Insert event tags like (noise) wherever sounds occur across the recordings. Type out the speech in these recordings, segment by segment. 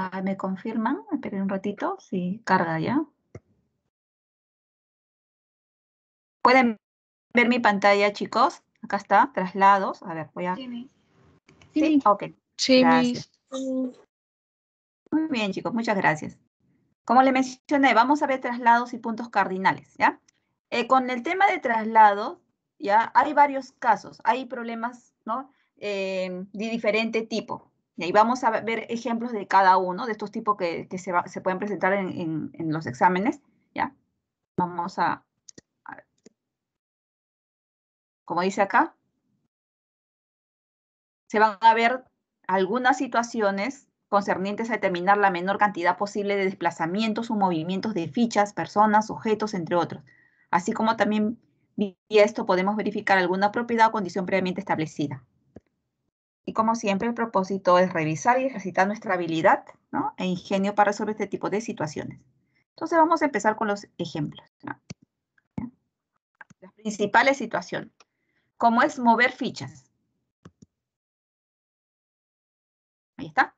Ah, ¿Me confirman? Esperen un ratito. Sí, carga ya. ¿Pueden ver mi pantalla, chicos? Acá está, traslados. A ver, voy a... Sí, Sí, ok. Sí, Gracias. Muy bien, chicos, muchas gracias. Como les mencioné, vamos a ver traslados y puntos cardinales, ¿ya? Eh, con el tema de traslados, ya hay varios casos, hay problemas, ¿no? Eh, de diferente tipo. Y vamos a ver ejemplos de cada uno de estos tipos que, se, pueden presentar en, los exámenes, ¿ya? Vamos a, a. Como dice acá, se van a ver algunas situaciones concernientes a determinar la menor cantidad posible de desplazamientos o movimientos de fichas, personas, objetos, entre otros. Así como también vía esto podemos verificar alguna propiedad o condición previamente establecida. Y como siempre, el propósito es revisar y ejercitar nuestra habilidad ¿no? e ingenio para resolver este tipo de situaciones. Entonces vamos a empezar con los ejemplos. Las principales situaciones. Como es mover fichas. Ahí está.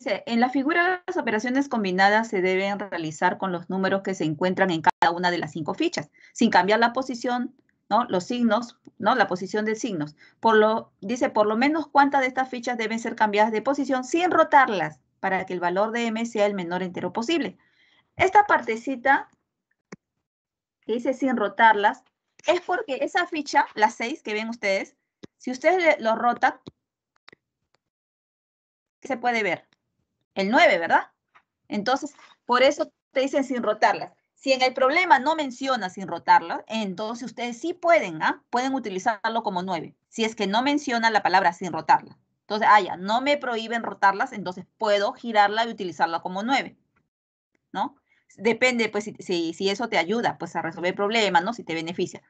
Dice, en la figura las operaciones combinadas se deben realizar con los números que se encuentran en cada una de las cinco fichas, sin cambiar la posición, ¿no? Los signos, ¿no? La posición de signos. Por lo, dice, por lo menos cuántas de estas fichas deben ser cambiadas de posición sin rotarlas para que el valor de m sea el menor entero posible. Esta partecita que dice sin rotarlas es porque esa ficha, la 6 que ven ustedes, si ustedes lo rotan, ¿qué se puede ver? El 9, ¿verdad? Entonces, por eso te dicen sin rotarlas. Si en el problema no menciona sin rotarlas, entonces ustedes sí pueden, ¿ah? Pueden utilizarlo como 9. Si es que no menciona la palabra sin rotarla. Entonces, ah, ya, no me prohíben rotarlas, entonces puedo girarla y utilizarla como 9. ¿No? Depende, pues, si, si, eso te ayuda, pues, a resolver el problema, ¿no? Si te beneficia.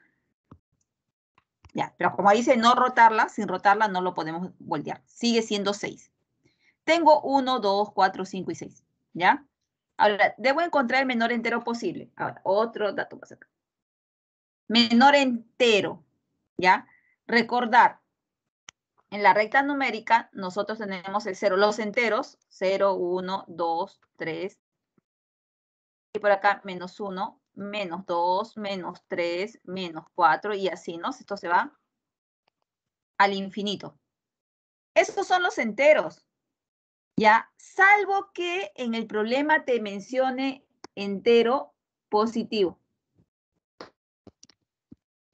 Ya, pero como dice no rotarla, sin rotarla no lo podemos voltear. Sigue siendo 6. Tengo 1, 2, 4, 5 y 6. ¿Ya? Ahora, debo encontrar el menor entero posible. Ahora, otro dato más acá. Menor entero. ¿Ya? Recordar. En la recta numérica, nosotros tenemos el 0, los enteros. 0, 1, 2, 3. Y por acá, menos 1, menos 2, menos 3, menos 4 y así, ¿no? Esto se va al infinito. Estos son los enteros. ¿Ya? Salvo que en el problema te mencione entero positivo.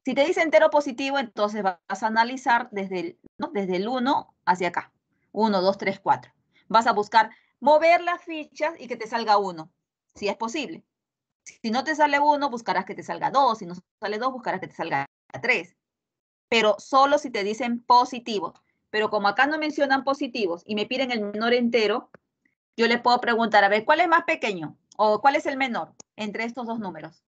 Si te dice entero positivo, entonces vas a analizar desde el, ¿no? desde el 1 hacia acá. 1, 2, 3, 4. Vas a buscar mover las fichas y que te salga 1, si es posible. Si no te sale 1, buscarás que te salga 2. Si no sale 2, buscarás que te salga 3. Pero solo si te dicen positivo pero como acá no mencionan positivos y me piden el menor entero, yo le puedo preguntar, a ver, ¿cuál es más pequeño? ¿O cuál es el menor entre estos dos números?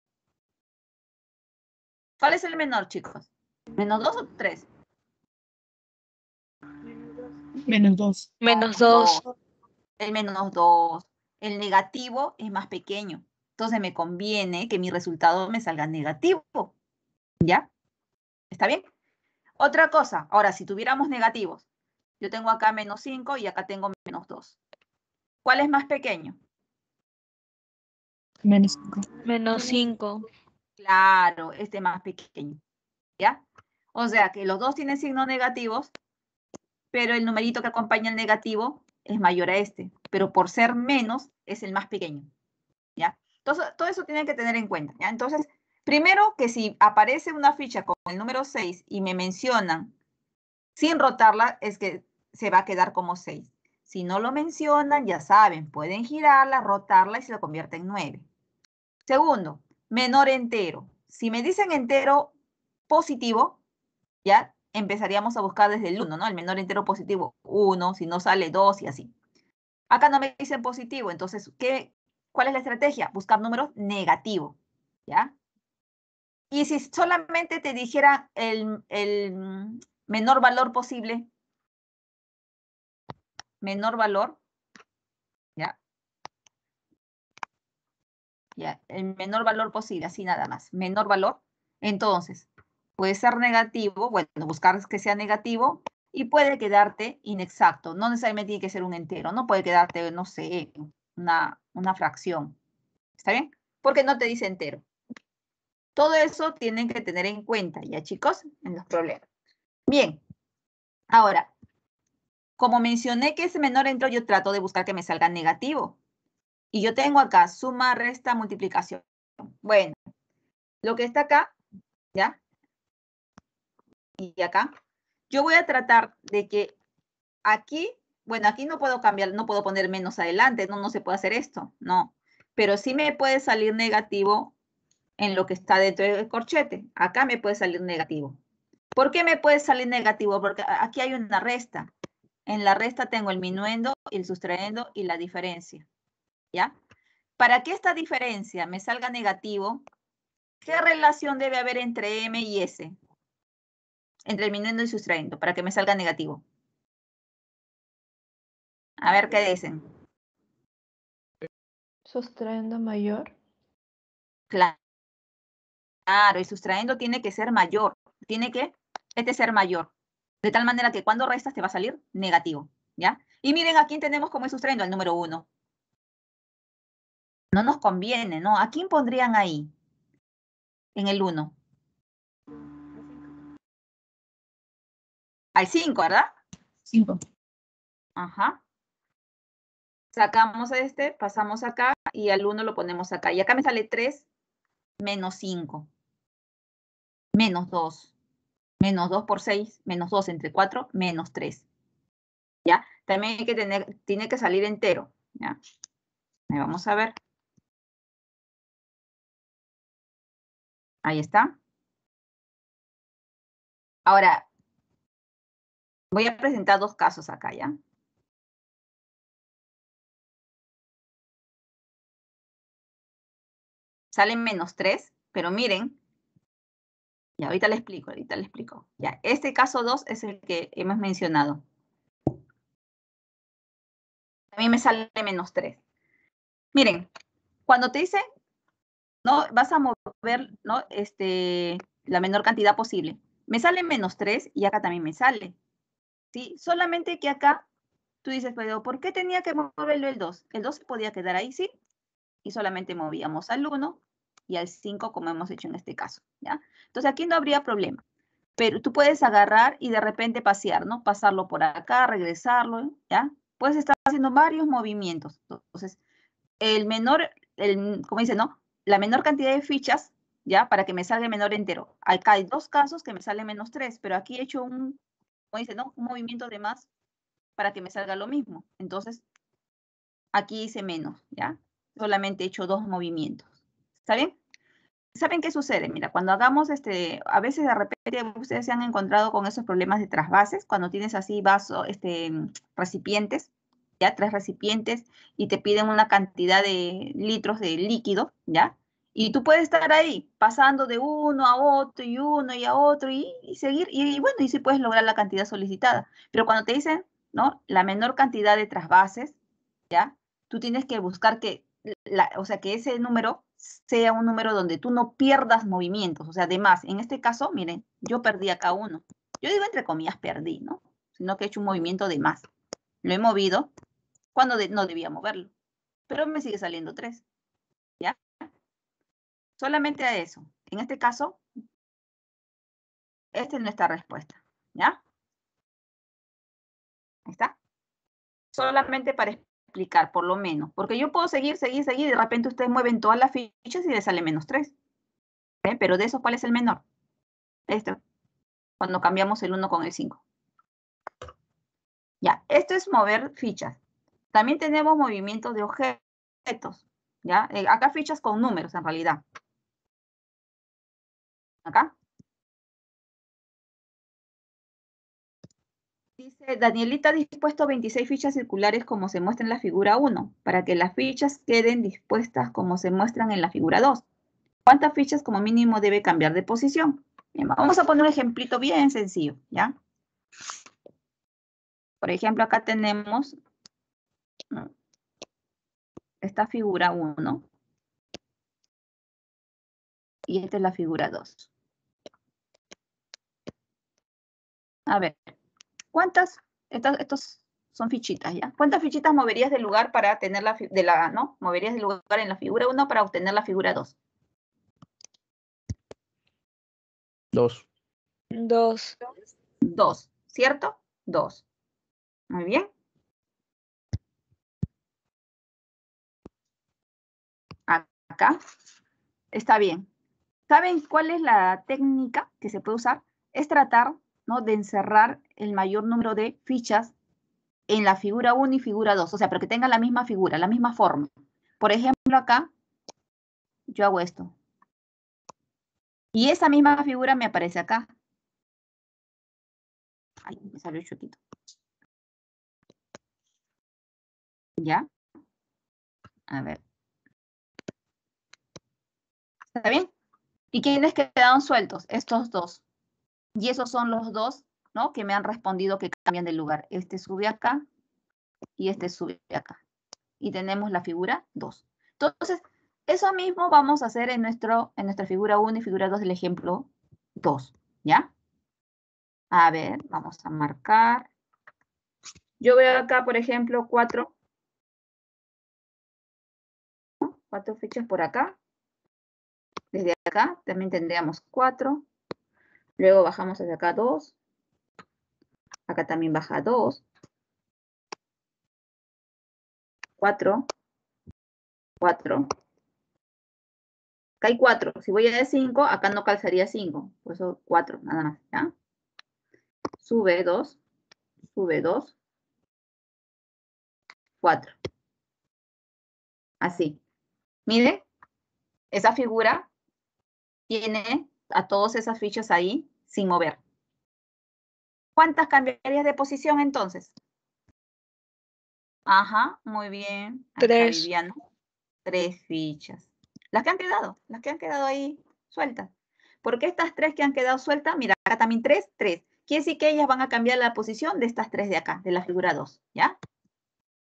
¿Cuál es el menor, chicos? ¿Menos 2 o 3? Menos dos. Menos dos. El menos 2. El negativo es más pequeño. Entonces me conviene que mi resultado me salga negativo. ¿Ya? ¿Está bien? Otra cosa, ahora si tuviéramos negativos, yo tengo acá menos 5 y acá tengo menos 2. ¿Cuál es más pequeño? Menos cinco. Menos cinco. Claro, este más pequeño. ¿Ya? O sea que los dos tienen signos negativos, pero el numerito que acompaña el negativo es mayor a este. Pero por ser menos, es el más pequeño. ¿Ya? Entonces, todo eso tienen que tener en cuenta. ¿ya? Entonces, primero que si aparece una ficha con el número 6 y me mencionan sin rotarla, es que se va a quedar como 6. Si no lo mencionan, ya saben, pueden girarla, rotarla y se lo convierte en 9. Segundo, menor entero. Si me dicen entero positivo, ya empezaríamos a buscar desde el 1, ¿no? El menor entero positivo, 1, si no sale 2 y así. Acá no me dicen positivo, entonces, ¿qué, ¿cuál es la estrategia? Buscar números negativos, ¿ya? Y si solamente te dijera el, menor valor posible, menor valor, ¿ya? Ya, el menor valor posible, así nada más. Menor valor. Entonces, puede ser negativo, bueno, buscar que sea negativo y puede quedarte inexacto. No necesariamente tiene que ser un entero, no puede quedarte, no sé, una, una fracción. ¿Está bien? Porque no te dice entero. Todo eso tienen que tener en cuenta, ya chicos, en los problemas. Bien, ahora, como mencioné que ese menor entero, yo trato de buscar que me salga negativo. Y yo tengo acá suma, resta, multiplicación. Bueno, lo que está acá, ¿ya? Y acá, yo voy a tratar de que aquí, bueno, aquí no puedo cambiar, no puedo poner menos adelante, no, no se puede hacer esto, no. Pero sí me puede salir negativo en lo que está dentro del corchete. Acá me puede salir negativo. ¿Por qué me puede salir negativo? Porque aquí hay una resta. En la resta tengo el minuendo, el sustraendo y la diferencia. ¿Ya? Para que esta diferencia me salga negativo, ¿qué relación debe haber entre M y S? Entre el minuendo y sustraendo, para que me salga negativo. A ver qué dicen. Sustraendo mayor. Claro. Claro, el sustraendo tiene que ser mayor. Tiene que este ser mayor. De tal manera que cuando restas te va a salir negativo. ¿Ya? Y miren a quién tenemos como el sustraendo, al número 1. No nos conviene, ¿no? ¿A quién pondrían ahí? En el 1. Al 5, ¿verdad? 5. Ajá. Sacamos este, pasamos acá y al 1 lo ponemos acá. Y acá me sale 3 menos 5 menos 2. Menos 2 por 6, menos 2 entre 4, menos 3. ¿Ya? También hay que tener, tiene que salir entero. ¿Ya? Ahí vamos a ver. Ahí está. Ahora, voy a presentar dos casos acá, ¿ya? Sale menos 3, pero miren, ya, ahorita le explico, ahorita le explico. Ya, este caso 2 es el que hemos mencionado. A mí me sale menos 3. Miren, cuando te dice, no, vas a mover, ¿no? Este, la menor cantidad posible. Me sale menos 3 y acá también me sale. ¿Sí? Solamente que acá tú dices, pero ¿por qué tenía que moverlo el 2? El 2 se podía quedar ahí, sí. Y solamente movíamos al 1 y al 5 como hemos hecho en este caso, ¿ya? Entonces aquí no habría problema. Pero tú puedes agarrar y de repente pasear, ¿no? Pasarlo por acá, regresarlo, ¿ya? Puedes estar haciendo varios movimientos. Entonces, el menor, el, como dice, ¿no? La menor cantidad de fichas, ¿ya? Para que me salga el menor entero. Acá hay dos casos que me sale menos 3, pero aquí he hecho un, como dice, ¿no? Un movimiento de más para que me salga lo mismo. Entonces, aquí hice menos, ¿ya? Solamente he hecho dos movimientos. ¿Está bien? ¿Saben qué sucede? Mira, cuando hagamos este, a veces de repente ustedes se han encontrado con esos problemas de trasvases, cuando tienes así vaso, este, recipientes, ya tres recipientes, y te piden una cantidad de litros de líquido, ¿ya? Y tú puedes estar ahí, pasando de uno a otro y uno y a otro y, seguir, y, bueno, y sí puedes lograr la cantidad solicitada. Pero cuando te dicen, ¿no? La menor cantidad de trasvases, ¿ya? Tú tienes que buscar que, la, o sea, que ese número sea un número donde tú no pierdas movimientos, o sea, además, en este caso, miren, yo perdí acá uno. Yo digo entre comillas perdí, ¿no? Sino que he hecho un movimiento de más. Lo he movido cuando no debía moverlo, pero me sigue saliendo tres, ¿ya? Solamente a eso. En este caso, esta es nuestra respuesta, ¿ya? Está. Solamente para explicar, por lo menos. Porque yo puedo seguir, seguir, seguir, y de repente ustedes mueven todas las fichas y les sale menos 3. Pero de esos, ¿cuál es el menor? Este, cuando cambiamos el 1 con el 5. Ya, esto es mover fichas. También tenemos movimientos de objetos. ¿ya? Eh, acá fichas con números, en realidad. Acá. Dice, Danielita ha dispuesto 26 fichas circulares como se muestra en la figura 1, para que las fichas queden dispuestas como se muestran en la figura 2. ¿Cuántas fichas como mínimo debe cambiar de posición? vamos a poner un ejemplito bien sencillo, ¿ya? Por ejemplo, acá tenemos esta figura 1. y esta es la figura 2. A ver, ¿cuántas? Estas, estos son fichitas, ¿ya? ¿Cuántas fichitas moverías del lugar para tener la, de la, no? Moverías del lugar en la figura 1 para obtener la figura 2. Dos. Dos. Dos, ¿cierto? Dos. Muy bien. Acá. Está bien. ¿Saben cuál es la técnica que se puede usar? Es tratar ¿no? de encerrar el mayor número de fichas en la figura 1 y figura 2, o sea, pero que tengan la misma figura, la misma forma. Por ejemplo, acá, yo hago esto. Y esa misma figura me aparece acá. Ay, me salió chutito. ¿Ya? A ver. ¿Está bien? ¿Y quiénes quedaron sueltos? Estos dos. Y esos son los dos, ¿no? Que me han respondido que cambian de lugar. Este sube acá y este sube acá. Y tenemos la figura 2. Entonces, eso mismo vamos a hacer en, nuestro, en nuestra figura 1 y figura 2 del ejemplo 2, ¿ya? A ver, vamos a marcar. Yo veo acá, por ejemplo, cuatro. Cuatro fichas por acá. Desde acá también tendríamos cuatro. Luego bajamos hacia acá 2. Acá también baja 2. 4. 4. Acá hay 4. Si voy a de 5, acá no calzaría 5. Por eso 4, nada más. ¿ya? Sube 2. Sube 2. 4. Así. Mire, esa figura tiene a todas esas fichas ahí sin mover. ¿Cuántas cambiarías de posición entonces? Ajá, muy bien. Tres. Tres fichas. Las que han quedado, las que han quedado ahí sueltas. Porque estas tres que han quedado sueltas, mira, acá también tres, tres. Quiere decir que ellas van a cambiar la posición de estas tres de acá, de la figura 2, ¿ya?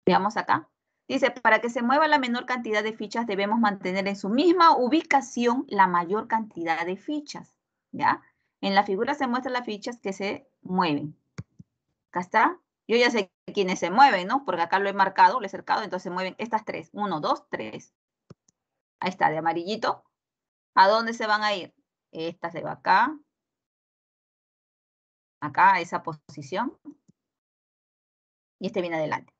Veamos acá. Dice, para que se mueva la menor cantidad de fichas debemos mantener en su misma ubicación la mayor cantidad de fichas, ¿ya? En la figura se muestran las fichas que se mueven. Acá está. Yo ya sé quiénes se mueven, ¿no? Porque acá lo he marcado, lo he cercado, entonces se mueven estas tres. Uno, dos, tres. Ahí está, de amarillito. ¿A dónde se van a ir? Esta se va acá. Acá, a esa posición. Y este viene adelante.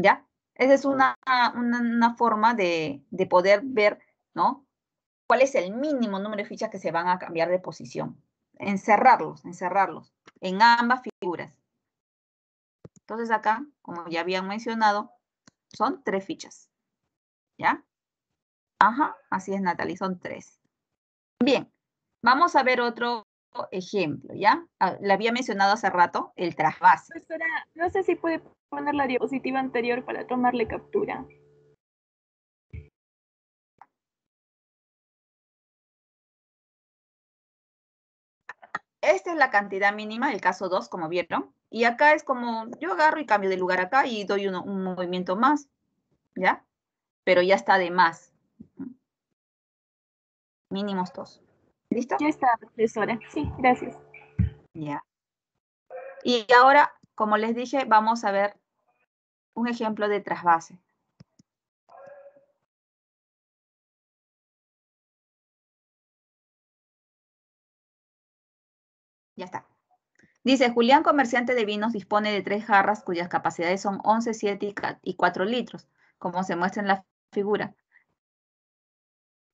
¿Ya? Esa es una, una, forma de, de, poder ver, ¿no? ¿Cuál es el mínimo número de fichas que se van a cambiar de posición? Encerrarlos, encerrarlos en ambas figuras. Entonces acá, como ya habían mencionado, son tres fichas. ¿Ya? Ajá, así es Natalie, son tres. Bien, vamos a ver otro ejemplo, ¿ya? Ah, le había mencionado hace rato el trasvase. no sé si puede poner la diapositiva anterior para tomarle captura. Esta es la cantidad mínima, el caso 2, como vieron. Y acá es como, yo agarro y cambio de lugar acá y doy un movimiento más, ¿ya? Pero ya está de más. Mínimos dos. ¿Listo? Ya está, profesora. Sí, gracias. Ya. Y ahora, como les dije, vamos a ver un ejemplo de trasvase. Ya está. Dice, Julián, comerciante de vinos, dispone de tres jarras cuyas capacidades son 11, 7 y 4 litros, como se muestra en la figura.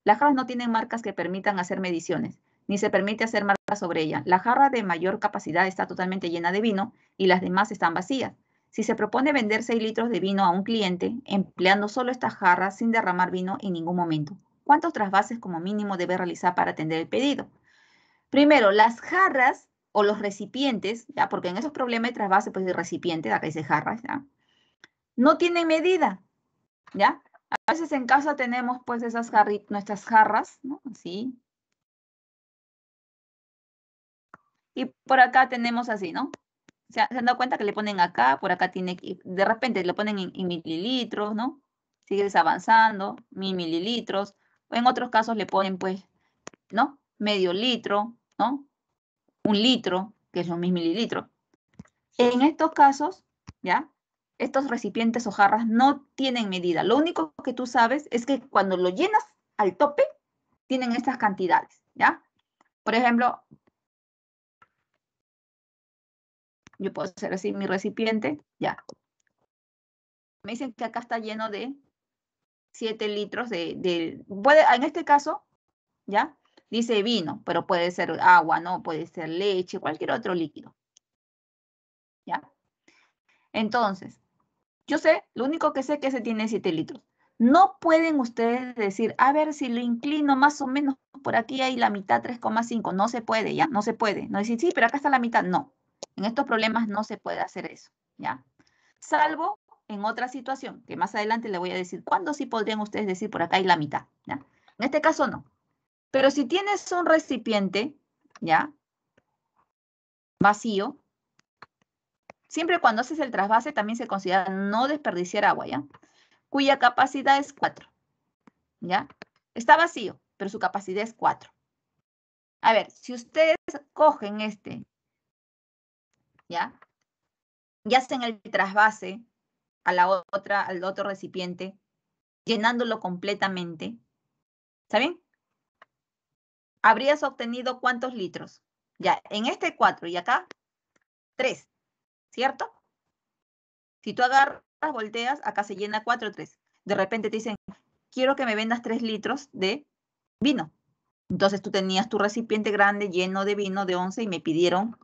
Las jarras no tienen marcas que permitan hacer mediciones, ni se permite hacer marcas sobre ella. La jarra de mayor capacidad está totalmente llena de vino y las demás están vacías. Si se propone vender 6 litros de vino a un cliente, empleando solo estas jarras sin derramar vino en ningún momento, ¿cuántos trasvases como mínimo debe realizar para atender el pedido? Primero, las jarras o los recipientes, ¿ya? porque en esos problemas de trasvase, pues de recipiente, acá dice jarras, ¿ya? no tienen medida, ¿ya? A veces en casa tenemos pues esas jarritas, nuestras jarras, ¿no? Así. Y por acá tenemos así, ¿no? ¿Se han dado cuenta que le ponen acá? Por acá tiene, de repente le ponen en, mililitros, ¿no? Sigues avanzando, mil mililitros, En otros casos le ponen, pues, ¿no? Medio litro, ¿no? Un litro, que lo mismo mililitros. En estos casos, ¿ya? Estos recipientes o jarras no tienen medida. Lo único que tú sabes es que cuando lo llenas al tope, tienen estas cantidades, ¿ya? Por ejemplo, yo puedo hacer así mi recipiente, ya. Me dicen que acá está lleno de 7 litros de, puede, en este caso, ¿ya? Dice vino, pero puede ser agua, ¿no? Puede ser leche, cualquier otro líquido. ¿Ya? Entonces, yo sé, lo único que sé es que se tiene 7 litros. No pueden ustedes decir, a ver si lo inclino más o menos por aquí hay la mitad 3,5. No se puede, ¿ya? No se puede. No decir, sí, pero acá está la mitad. No. En estos problemas no se puede hacer eso, ¿ya? Salvo en otra situación, que más adelante le voy a decir cuándo sí podrían ustedes decir por acá hay la mitad, ¿ya? En este caso no. Pero si tienes un recipiente, ¿ya? Vacío, siempre cuando haces el trasvase también se considera no desperdiciar agua, ¿ya? Cuya capacidad es 4, ¿ya? Está vacío, pero su capacidad es 4. A ver, si ustedes cogen este, ¿ya? Y hacen el trasvase a la otra, al otro recipiente, llenándolo completamente, ¿está bien? Habrías obtenido cuántos litros. Ya, en este 4 y acá 3, ¿cierto? Si tú agarras, volteas, acá se llena 4, 3. De repente te dicen, quiero que me vendas 3 litros de vino. Entonces tú tenías tu recipiente grande lleno de vino de 11 y me pidieron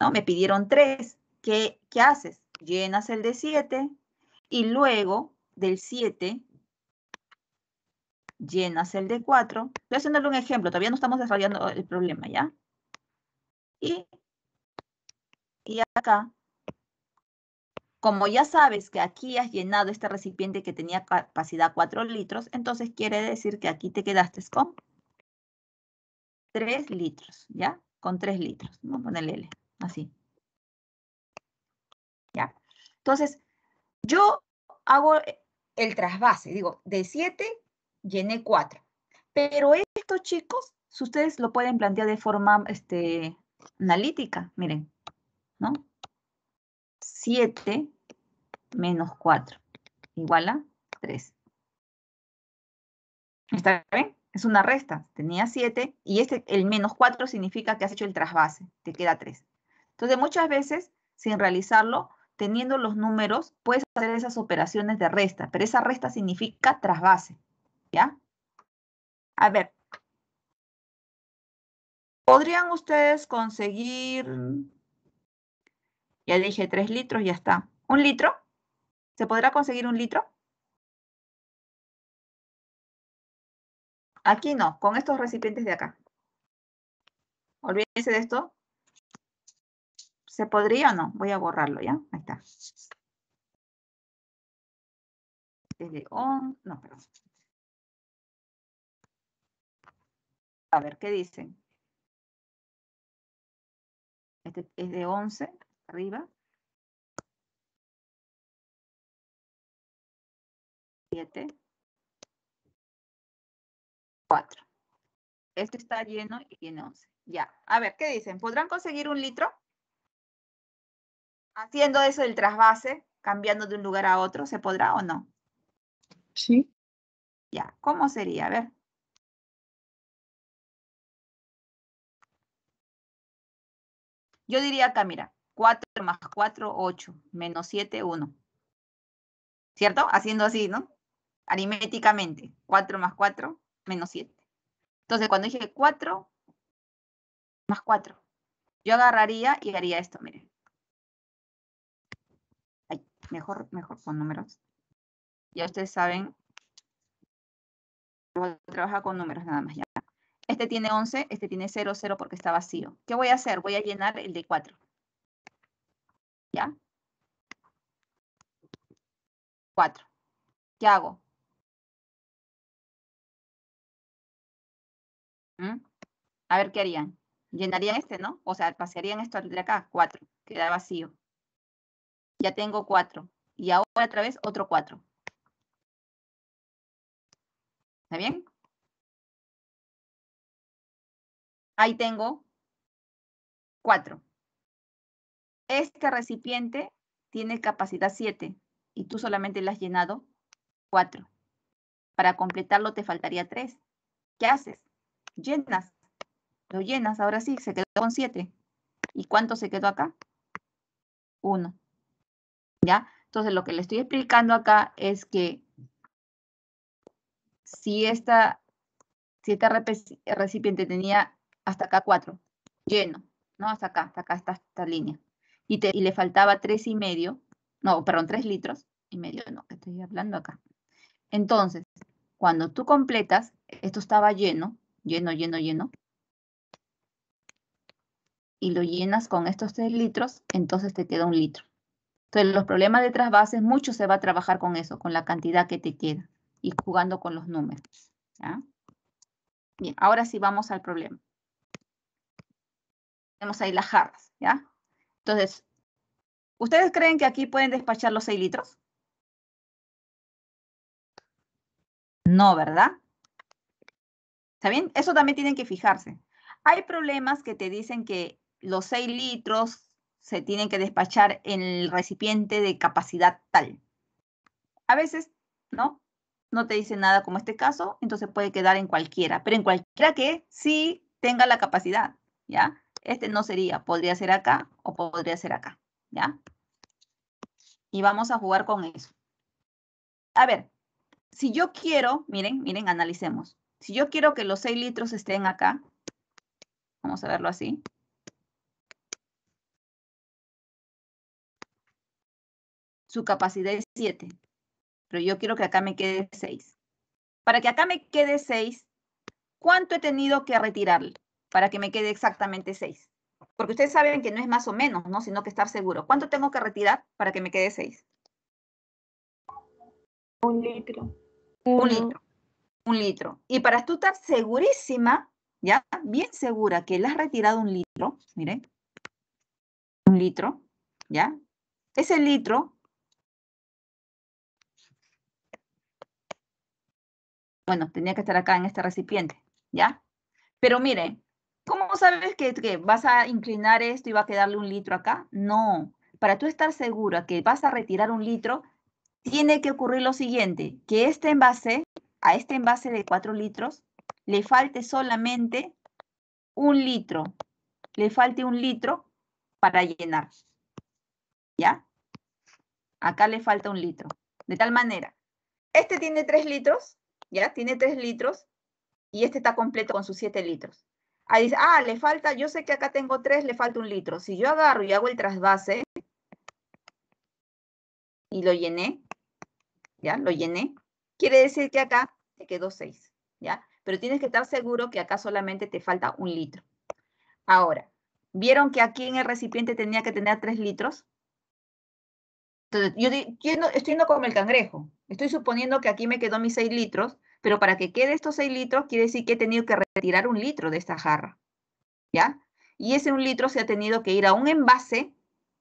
¿no? Me pidieron tres. ¿Qué, qué haces? Llenas el de 7 y luego del 7 llenas el de 4. Estoy haciéndole un ejemplo, todavía no estamos desarrollando el problema, ¿ya? Y, y acá, como ya sabes que aquí has llenado este recipiente que tenía capacidad 4 litros, entonces quiere decir que aquí te quedaste con 3 litros, ¿ya? Con 3 litros. Vamos a ponerle L. Así. ¿Ya? Entonces, yo hago el trasvase, digo, de 7 llené 4. Pero esto, chicos, ustedes lo pueden plantear de forma este, analítica, miren, ¿no? 7 menos 4 igual a 3. ¿Está bien? Es una resta. Tenía 7 y este, el menos 4 significa que has hecho el trasvase. Te queda 3. Entonces, muchas veces, sin realizarlo, teniendo los números, puedes hacer esas operaciones de resta, pero esa resta significa trasvase, ¿ya? A ver. ¿Podrían ustedes conseguir, ya dije 3 litros, ya está. ¿Un litro? ¿Se podrá conseguir un litro? Aquí no, con estos recipientes de acá. Olvídense de esto, ¿Se podría o no? Voy a borrarlo, ¿ya? Ahí está. Desde on, no, perdón. A ver, ¿qué dicen? Este es de 11, arriba. 7. 4. Este está lleno y tiene 11. Ya. A ver, ¿qué dicen? ¿Podrán conseguir un litro? haciendo eso del trasvase, cambiando de un lugar a otro, ¿se podrá o no? Sí. Ya, ¿cómo sería? A ver. Yo diría acá, mira, 4 más 4, 8, menos 7, 1. ¿Cierto? Haciendo así, ¿no? Aritméticamente, 4 más 4, menos 7. Entonces, cuando dije 4 más 4, yo agarraría y haría esto, miren mejor, mejor con números. Ya ustedes saben, voy a trabajar con números nada más ya. Este tiene 11, este tiene 0, 0 porque está vacío. ¿Qué voy a hacer? Voy a llenar el de 4. ¿Ya? 4. ¿Qué hago? A ver qué harían. Llenarían este, ¿no? O sea, pasarían esto de acá, 4. Queda vacío ya tengo cuatro. Y ahora otra vez otro cuatro. ¿Está bien? Ahí tengo 4. Este recipiente tiene capacidad 7 y tú solamente le has llenado 4. Para completarlo te faltaría 3. ¿Qué haces? Llenas. Lo llenas, ahora sí, se quedó con 7. ¿Y cuánto se quedó acá? 1. ¿Ya? Entonces, lo que le estoy explicando acá es que si esta, si este recipiente tenía hasta acá 4, lleno, ¿no? Hasta acá, hasta acá está esta línea. Y, te, y le faltaba 3 y medio, no, perdón, 3 litros y medio, no, que estoy hablando acá. Entonces, cuando tú completas, esto estaba lleno, lleno, lleno, lleno, y lo llenas con estos 3 litros, entonces te queda un litro. Entonces, los problemas de trasvases, mucho se va a trabajar con eso, con la cantidad que te queda y jugando con los números. Bien, ahora sí vamos al problema. Tenemos ahí las jarras, ¿ya? Entonces, ¿ustedes creen que aquí pueden despachar los 6 litros? No, ¿verdad? ¿Está bien? Eso también tienen que fijarse. Hay problemas que te dicen que los 6 litros se tienen que despachar en el recipiente de capacidad tal. A veces, ¿no? No te dice nada como este caso, entonces puede quedar en cualquiera, pero en cualquiera que sí tenga la capacidad, ¿ya? Este no sería, podría ser acá o podría ser acá, ¿ya? Y vamos a jugar con eso. A ver, si yo quiero, miren, miren, analicemos. Si yo quiero que los 6 litros estén acá, vamos a verlo así. Su capacidad es 7, pero yo quiero que acá me quede 6. Para que acá me quede 6, ¿cuánto he tenido que retirarle para que me quede exactamente 6? Porque ustedes saben que no es más o menos, ¿no? Sino que estar seguro. ¿Cuánto tengo que retirar para que me quede 6? Un litro. Un litro. Un litro. Y para tú estar segurísima, ya, bien segura que le has retirado un litro, miren, un litro, ¿ya? Ese litro, bueno, tenía que estar acá en este recipiente, ¿ya? Pero miren, ¿cómo sabes que, que vas a inclinar esto y va a quedarle un litro acá? No, para tú estar segura que vas a retirar un litro, tiene que ocurrir lo siguiente, que este envase, a este envase de 4 litros, le falte solamente un litro, le falte un litro para llenar. ¿Ya? Acá le falta un litro. De tal manera, este tiene 3 litros, ¿ya? Tiene 3 litros y este está completo con sus 7 litros. Ahí dice, ah, le falta, yo sé que acá tengo 3, le falta un litro. Si yo agarro y hago el trasvase y lo llené, ¿ya? Lo llené. Quiere decir que acá te quedó 6, ¿ya? Pero tienes que estar seguro que acá solamente te falta un litro. Ahora, ¿vieron que aquí en el recipiente tenía que tener 3 litros? Entonces, yo, estoy yendo como el cangrejo. Estoy suponiendo que aquí me quedó mis 6 litros, pero para que quede estos 6 litros, quiere decir que he tenido que retirar un litro de esta jarra, ¿ya? Y ese un litro se ha tenido que ir a un envase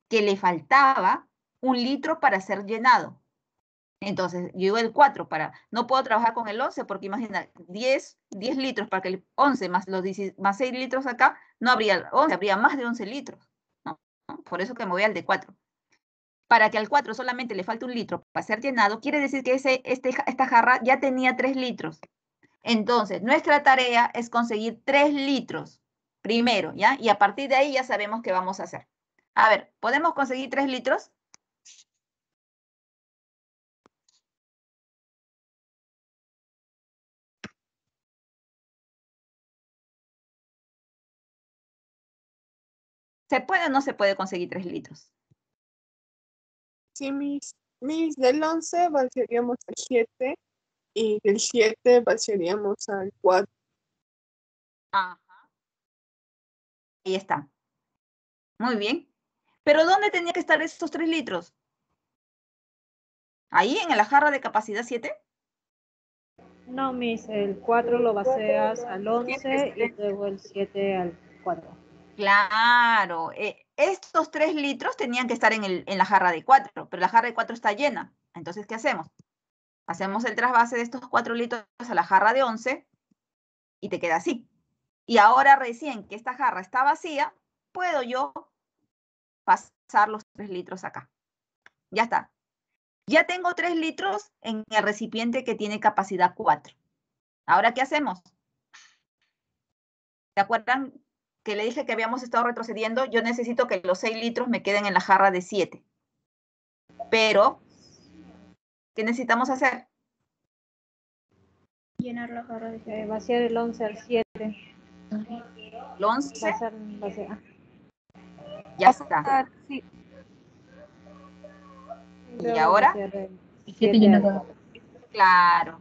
que le faltaba un litro para ser llenado. Entonces, yo digo el 4 para, no puedo trabajar con el 11 porque imagina, 10, 10 litros para que el 11 más los 10, más 6 litros acá, no habría 11, habría más de 11 litros. ¿no? Por eso que me voy al de 4. Para que al 4 solamente le falte un litro para ser llenado, quiere decir que ese, este, esta jarra ya tenía 3 litros. Entonces, nuestra tarea es conseguir 3 litros primero, ¿ya? Y a partir de ahí ya sabemos qué vamos a hacer. A ver, ¿podemos conseguir 3 litros? ¿Se puede o no se puede conseguir 3 litros? Sí, mis, mis del 11 vaciaríamos al 7 y del 7 vaciaríamos al 4. Ajá. Ahí está. Muy bien. ¿Pero dónde tenía que estar estos 3 litros? ¿Ahí en la jarra de capacidad 7? No, mis, el 4 lo vacías al 11 y luego el 7 al 4. Claro, eh, estos tres litros tenían que estar en, la jarra de cuatro, pero la jarra de cuatro está llena. Entonces, ¿qué hacemos? Hacemos el trasvase de estos cuatro litros a la jarra de 11 y te queda así. Y ahora recién que esta jarra está vacía, puedo yo pasar los 3 litros acá. Ya está. Ya tengo 3 litros en el recipiente que tiene capacidad 4. Ahora, ¿qué hacemos? ¿Se acuerdan que le dije que habíamos estado retrocediendo? Yo necesito que los 6 litros me queden en la jarra de 7. Pero, ¿qué necesitamos hacer? Llenar la jarra de Eh, vaciar el 11 al 7. El 11, Vaciar, vaciar. ya está. Ah, sí. ¿Y ahora? Vaciar el Siete siete lleno al- todo. Claro.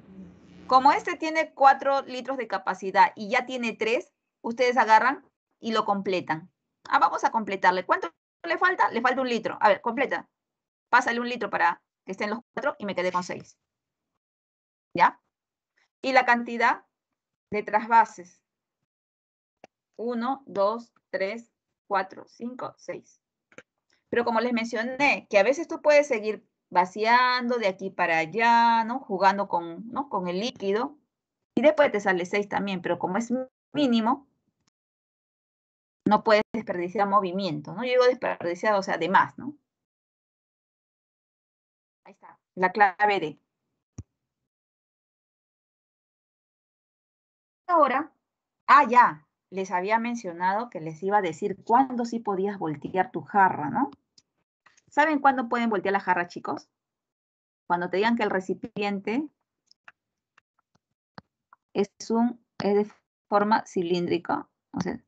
Como este tiene 4 litros de capacidad y ya tiene 3, ustedes agarran y lo completan. Ah, vamos a completarle. ¿Cuánto le falta? Le falta un litro. A ver, completa. Pásale un litro para que estén los 4 y me quedé con 6. ¿Ya? Y la cantidad de trasvases. 1, 2, 3, 4, 5, 6. Pero como les mencioné, que a veces tú puedes seguir vaciando de aquí para allá, ¿no? Jugando con, ¿no? con el líquido. Y después te sale 6 también, pero como es mínimo, no puedes desperdiciar movimiento, ¿no? Yo digo desperdiciado, o sea, de más, ¿no? Ahí está, la clave de. Ahora, ah, ya, les había mencionado que les iba a decir cuándo sí podías voltear tu jarra, ¿no? ¿Saben cuándo pueden voltear la jarra, chicos? Cuando te digan que el recipiente es, un, es de forma cilíndrica. O sea,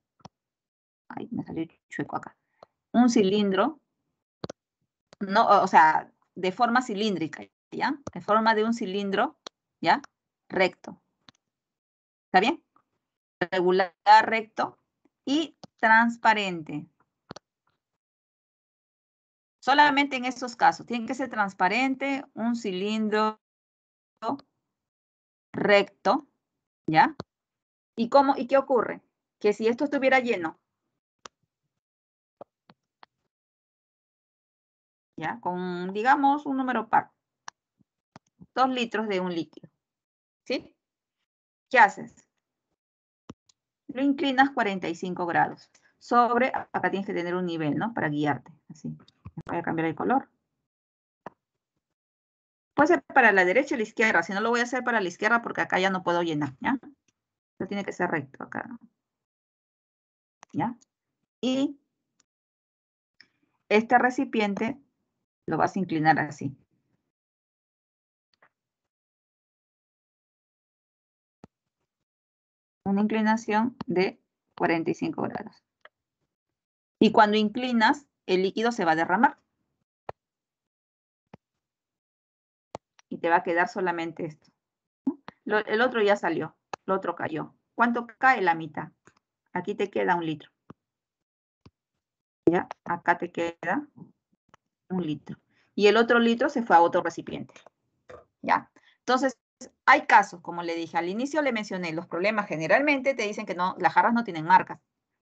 me salió chueco acá. Un cilindro, no, o sea, de forma cilíndrica, ¿ya? En forma de un cilindro, ¿ya? Recto. ¿Está bien? Regular, recto y transparente. Solamente en estos casos. Tiene que ser transparente, un cilindro recto, ¿ya? ¿Y, cómo, ¿Y qué ocurre? Que si esto estuviera lleno, ¿ya? Con, digamos, un número par. Dos litros de un líquido, ¿sí? ¿Qué haces? Lo inclinas 45 grados. Sobre, acá tienes que tener un nivel, ¿no? Para guiarte, así. Voy a cambiar el color. Puede ser para la derecha o la izquierda. Si no, lo voy a hacer para la izquierda porque acá ya no puedo llenar, ¿ya? Esto tiene que ser recto acá. ¿Ya? Y este recipiente lo vas a inclinar así. Una inclinación de 45 grados. Y cuando inclinas, el líquido se va a derramar. Y te va a quedar solamente esto. El otro ya salió, el otro cayó. ¿Cuánto cae? La mitad. Aquí te queda un litro. ¿Ya? Acá te queda un litro. Y el otro litro se fue a otro recipiente. ¿Ya? Entonces, hay casos, como le dije, al inicio le mencioné, los problemas generalmente te dicen que no, las jarras no tienen marcas,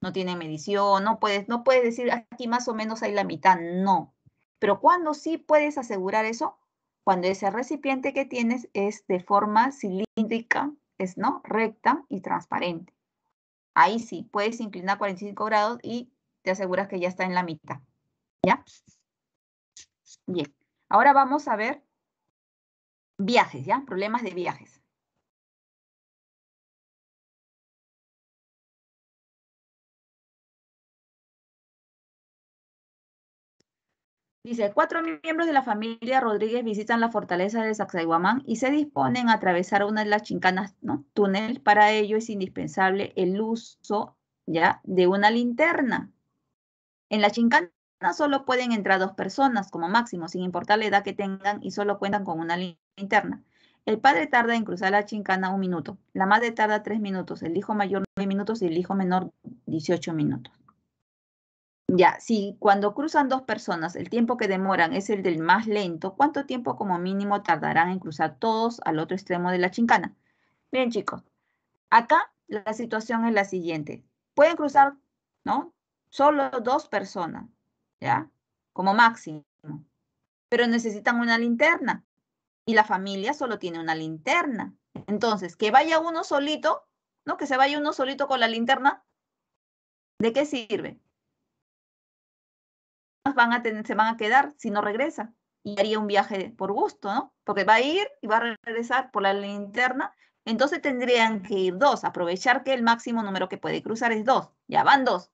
no tienen medición, no puedes, no puedes decir aquí más o menos hay la mitad, no. Pero cuando sí puedes asegurar eso, cuando ese recipiente que tienes es de forma cilíndrica, es no recta y transparente. Ahí sí, puedes inclinar 45 grados y te aseguras que ya está en la mitad. ¿Ya? Bien. Ahora vamos a ver viajes, ¿ya? Problemas de viajes. Dice, cuatro miembros de la familia Rodríguez visitan la fortaleza de Sacsayhuamán y se disponen a atravesar una de las chincanas, ¿no? Túnel. Para ello es indispensable el uso, ¿ya? De una linterna. En la chincana solo pueden entrar dos personas como máximo, sin importar la edad que tengan y solo cuentan con una linterna. El padre tarda en cruzar la chincana un minuto, la madre tarda tres minutos, el hijo mayor nueve minutos y el hijo menor 18 minutos. Ya, si cuando cruzan dos personas el tiempo que demoran es el del más lento, ¿cuánto tiempo como mínimo tardarán en cruzar todos al otro extremo de la chincana? Bien, chicos, acá la situación es la siguiente. Pueden cruzar, ¿no? Solo dos personas, Como máximo. Pero necesitan una linterna. Y la familia solo tiene una linterna. Entonces, que vaya uno solito ¿no? Que se vaya uno solito con la linterna. ¿De qué sirve? Van a tener, se van a quedar si no regresa. Y haría un viaje por gusto, ¿no? Porque va a ir y va a regresar por la linterna. Entonces tendrían que ir dos, aprovechar que el máximo número que puede cruzar es dos. Ya van dos.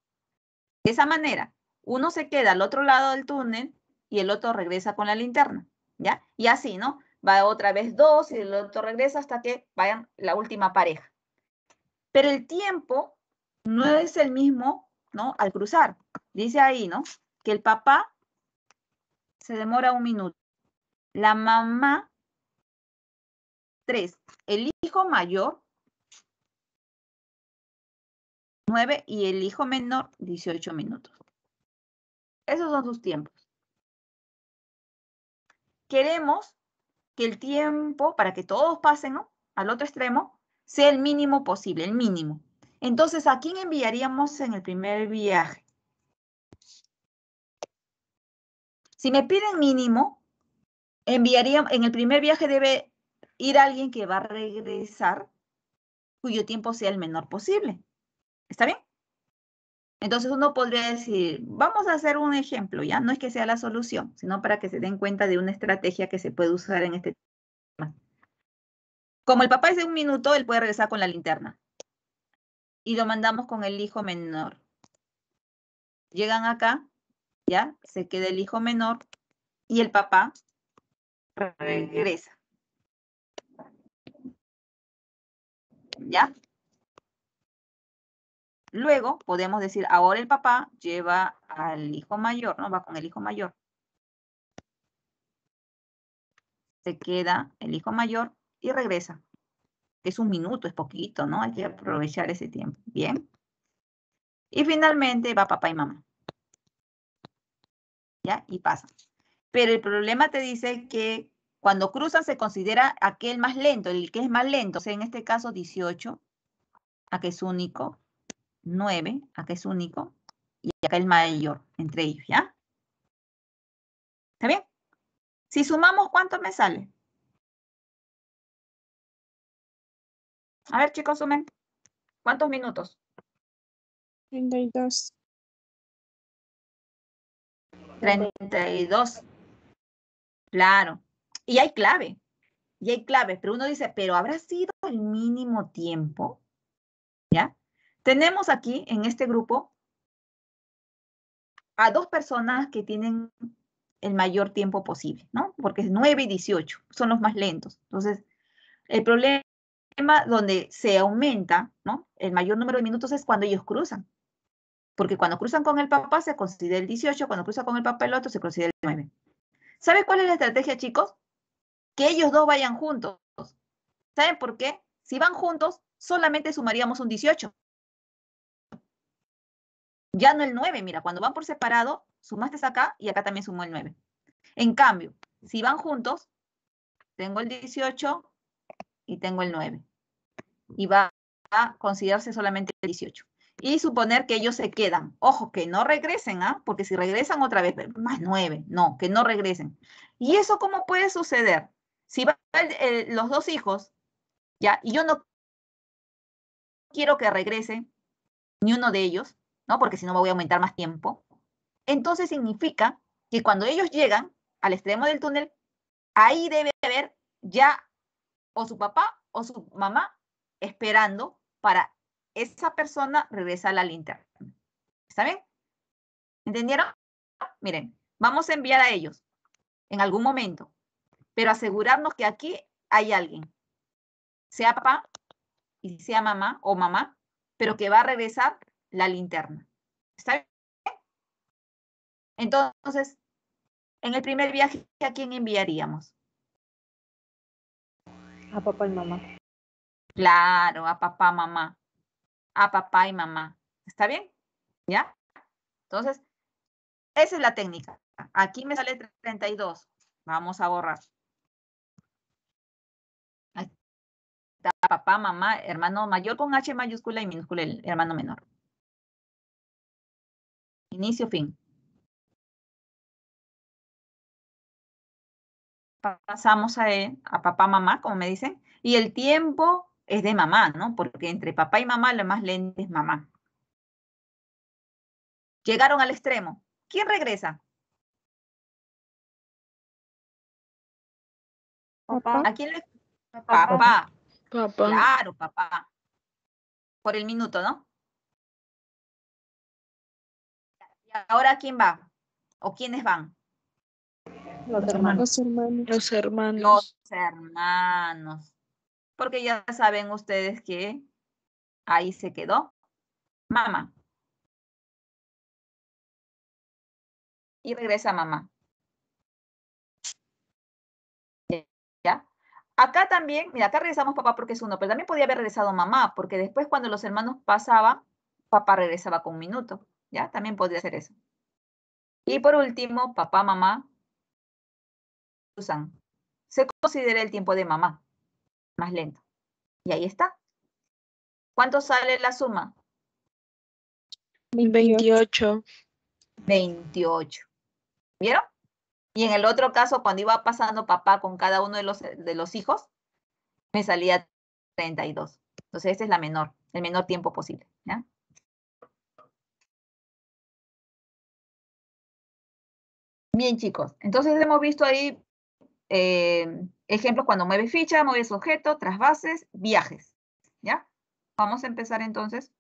De esa manera, uno se queda al otro lado del túnel y el otro regresa con la linterna, ¿ya? Y así, ¿no? Va otra vez dos y el otro regresa hasta que vayan la última pareja. Pero el tiempo no es el mismo, ¿no? Al cruzar. Dice ahí, ¿no? Que el papá se demora un minuto. La mamá, tres. El hijo mayor, nueve. Y el hijo menor, 18 minutos. Esos son sus tiempos. Queremos que el tiempo, para que todos pasen ¿no? al otro extremo, sea el mínimo posible, el mínimo. Entonces, ¿a quién enviaríamos en el primer viaje? Si me piden mínimo, enviaría, en el primer viaje debe ir alguien que va a regresar, cuyo tiempo sea el menor posible. ¿Está bien? Entonces uno podría decir, vamos a hacer un ejemplo, ¿ya? No es que sea la solución, sino para que se den cuenta de una estrategia que se puede usar en este tema. Como el papá es de un minuto, él puede regresar con la linterna. Y lo mandamos con el hijo menor. Llegan acá, ¿ya? Se queda el hijo menor y el papá regresa. ¿Ya? Luego podemos decir, ahora el papá lleva al hijo mayor, ¿no? Va con el hijo mayor. Se queda el hijo mayor y regresa. Es un minuto, es poquito, ¿no? Hay que aprovechar ese tiempo. Bien. Y finalmente va papá y mamá. ¿Ya? Y pasa. Pero el problema te dice que cuando cruzan se considera aquel más lento, el que es más lento, o sea, en este caso 18, a que es único, 9, acá es único, y acá el mayor entre ellos, ¿ya? ¿Está bien? Si sumamos, ¿cuánto me sale? A ver, chicos, sumen. ¿Cuántos minutos? 32. 32. Claro. Y hay clave. Y hay clave. Pero uno dice, ¿pero habrá sido el mínimo tiempo? ¿Ya? Tenemos aquí en este grupo a dos personas que tienen el mayor tiempo posible, ¿no? Porque es 9 y 18, son los más lentos. Entonces, el problema donde se aumenta, ¿no? El mayor número de minutos es cuando ellos cruzan. Porque cuando cruzan con el papá se considera el 18, cuando cruzan con el papá el otro se considera el 9. ¿Saben cuál es la estrategia, chicos? Que ellos dos vayan juntos. ¿Saben por qué? Si van juntos, solamente sumaríamos un 18. Ya no el 9, mira, cuando van por separado, sumaste acá y acá también sumó el 9. En cambio, si van juntos, tengo el 18 y tengo el 9. Y va a considerarse solamente el 18. Y suponer que ellos se quedan. Ojo, que no regresen, ¿ah? Porque si regresan otra vez, más 9. No, que no regresen. ¿Y eso cómo puede suceder? Si van los dos hijos, ¿ya? Y yo no quiero que regresen ni uno de ellos, ¿no? Porque si no me voy a aumentar más tiempo. Entonces significa que cuando ellos llegan al extremo del túnel, ahí debe haber ya o su papá o su mamá esperando para esa persona regresar a la. ¿Está bien? ¿Entendieron? Miren, vamos a enviar a ellos en algún momento, pero asegurarnos que aquí hay alguien, sea papá y sea mamá o mamá, pero que va a regresar la linterna. ¿Está bien? Entonces, en el primer viaje, ¿a quién enviaríamos? A papá y mamá. Claro, a papá, mamá. A papá y mamá. ¿Está bien? ¿Ya? Entonces, esa es la técnica. Aquí me sale 32. Vamos a borrar. Está papá, mamá, hermano mayor con H mayúscula y minúscula el hermano menor. Inicio, fin. Pasamos a, a papá, mamá, como me dicen. Y el tiempo es de mamá, ¿no? Porque entre papá y mamá lo más lento es mamá. Llegaron al extremo. ¿Quién regresa? Papá. ¿A quién le... Papá. Papá. Papá. Claro, papá. Por el minuto, ¿no? Ahora quién va? ¿O quiénes van? Los hermanos. Los hermanos. Los hermanos. Los hermanos. Porque ya saben ustedes que ahí se quedó mamá. Y regresa mamá. ¿Ya? Acá también, mira, acá regresamos papá porque es uno, pero también podía haber regresado mamá, porque después cuando los hermanos pasaban, papá regresaba con un minuto. ¿Ya? También podría ser eso. Y por último, papá, mamá, cruzan. Se considera el tiempo de mamá, más lento. Y ahí está. ¿Cuánto sale la suma? 28. 28. ¿Vieron? Y en el otro caso, cuando iba pasando papá con cada uno de los, de los hijos, me salía 32. Entonces, esta es la menor, el menor tiempo posible. ¿ya? Bien, chicos. Entonces, hemos visto ahí eh, ejemplos cuando mueve ficha, mueve sujeto, trasvases, viajes. ¿Ya? Vamos a empezar entonces.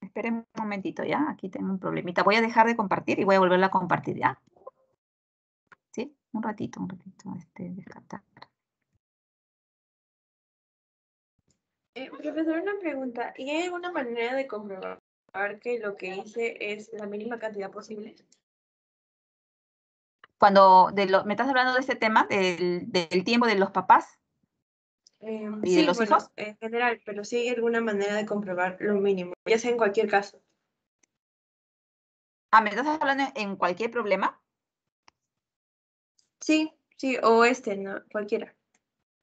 Esperen un momentito, ¿ya? Aquí tengo un problemita. Voy a dejar de compartir y voy a volverla a compartir, ¿ya? ¿Sí? Un ratito, un ratito. Este, descartar. Eh, profesor, una pregunta. ¿Y hay alguna manera de comprobar que lo que hice es la mínima cantidad posible? Cuando de lo, me estás hablando de este tema, del, del tiempo de los papás, Eh, ¿Y de los bueno, hijos? En general, pero sí hay alguna manera de comprobar lo mínimo, ya sea en cualquier caso. ah, ¿me estás hablando en cualquier problema? Sí, sí, o este, no, cualquiera.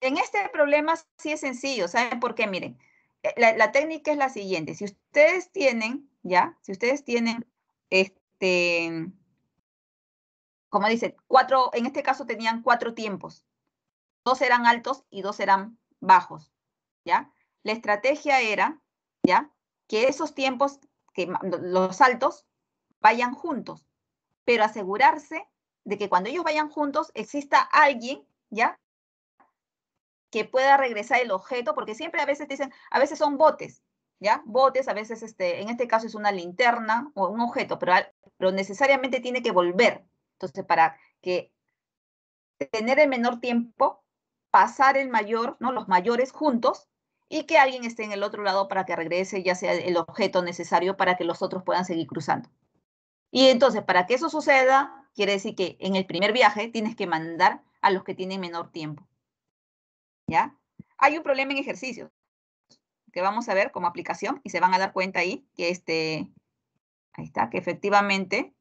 En este problema sí es sencillo, ¿saben por qué? Miren, eh, la, la técnica es la siguiente. Si ustedes tienen, ¿ya? Si ustedes tienen, este, como dice, cuatro, en este caso tenían cuatro tiempos. Dos eran altos y dos eran bajos, ¿ya? La estrategia era, ¿ya? Que esos tiempos, que los altos, vayan juntos, pero asegurarse de que cuando ellos vayan juntos exista alguien, ¿ya? Que pueda regresar el objeto, porque siempre a veces dicen, a veces son botes, ¿ya? Botes, a veces, este, en este caso es una linterna o un objeto, pero, pero necesariamente tiene que volver. Entonces, para que tener el menor tiempo, pasar el mayor, ¿no? Los mayores juntos y que alguien esté en el otro lado para que regrese ya sea el objeto necesario para que los otros puedan seguir cruzando. Y entonces, para que eso suceda, quiere decir que en el primer viaje tienes que mandar a los que tienen menor tiempo. ¿Ya? Hay un problema en ejercicios que vamos a ver como aplicación y se van a dar cuenta ahí que este, ahí está, que efectivamente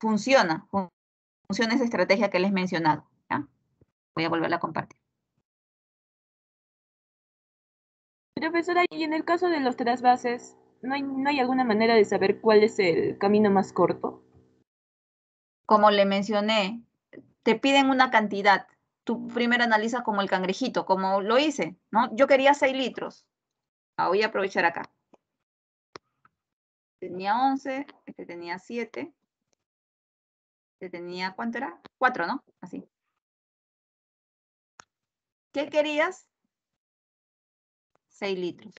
funciona, fun- funciona esa estrategia que les he mencionado. ¿ya? Voy a volverla a compartir. Profesora, y en el caso de los trasvases, ¿no hay, ¿no hay alguna manera de saber cuál es el camino más corto? Como le mencioné, te piden una cantidad. Tú primero analizas como el cangrejito, como lo hice, ¿no? Yo quería 6 litros. Ah, voy a aprovechar acá. Tenía 11, este tenía 7. Este tenía, ¿cuánto era? 4, ¿no? Así. ¿Qué querías? 6 litros.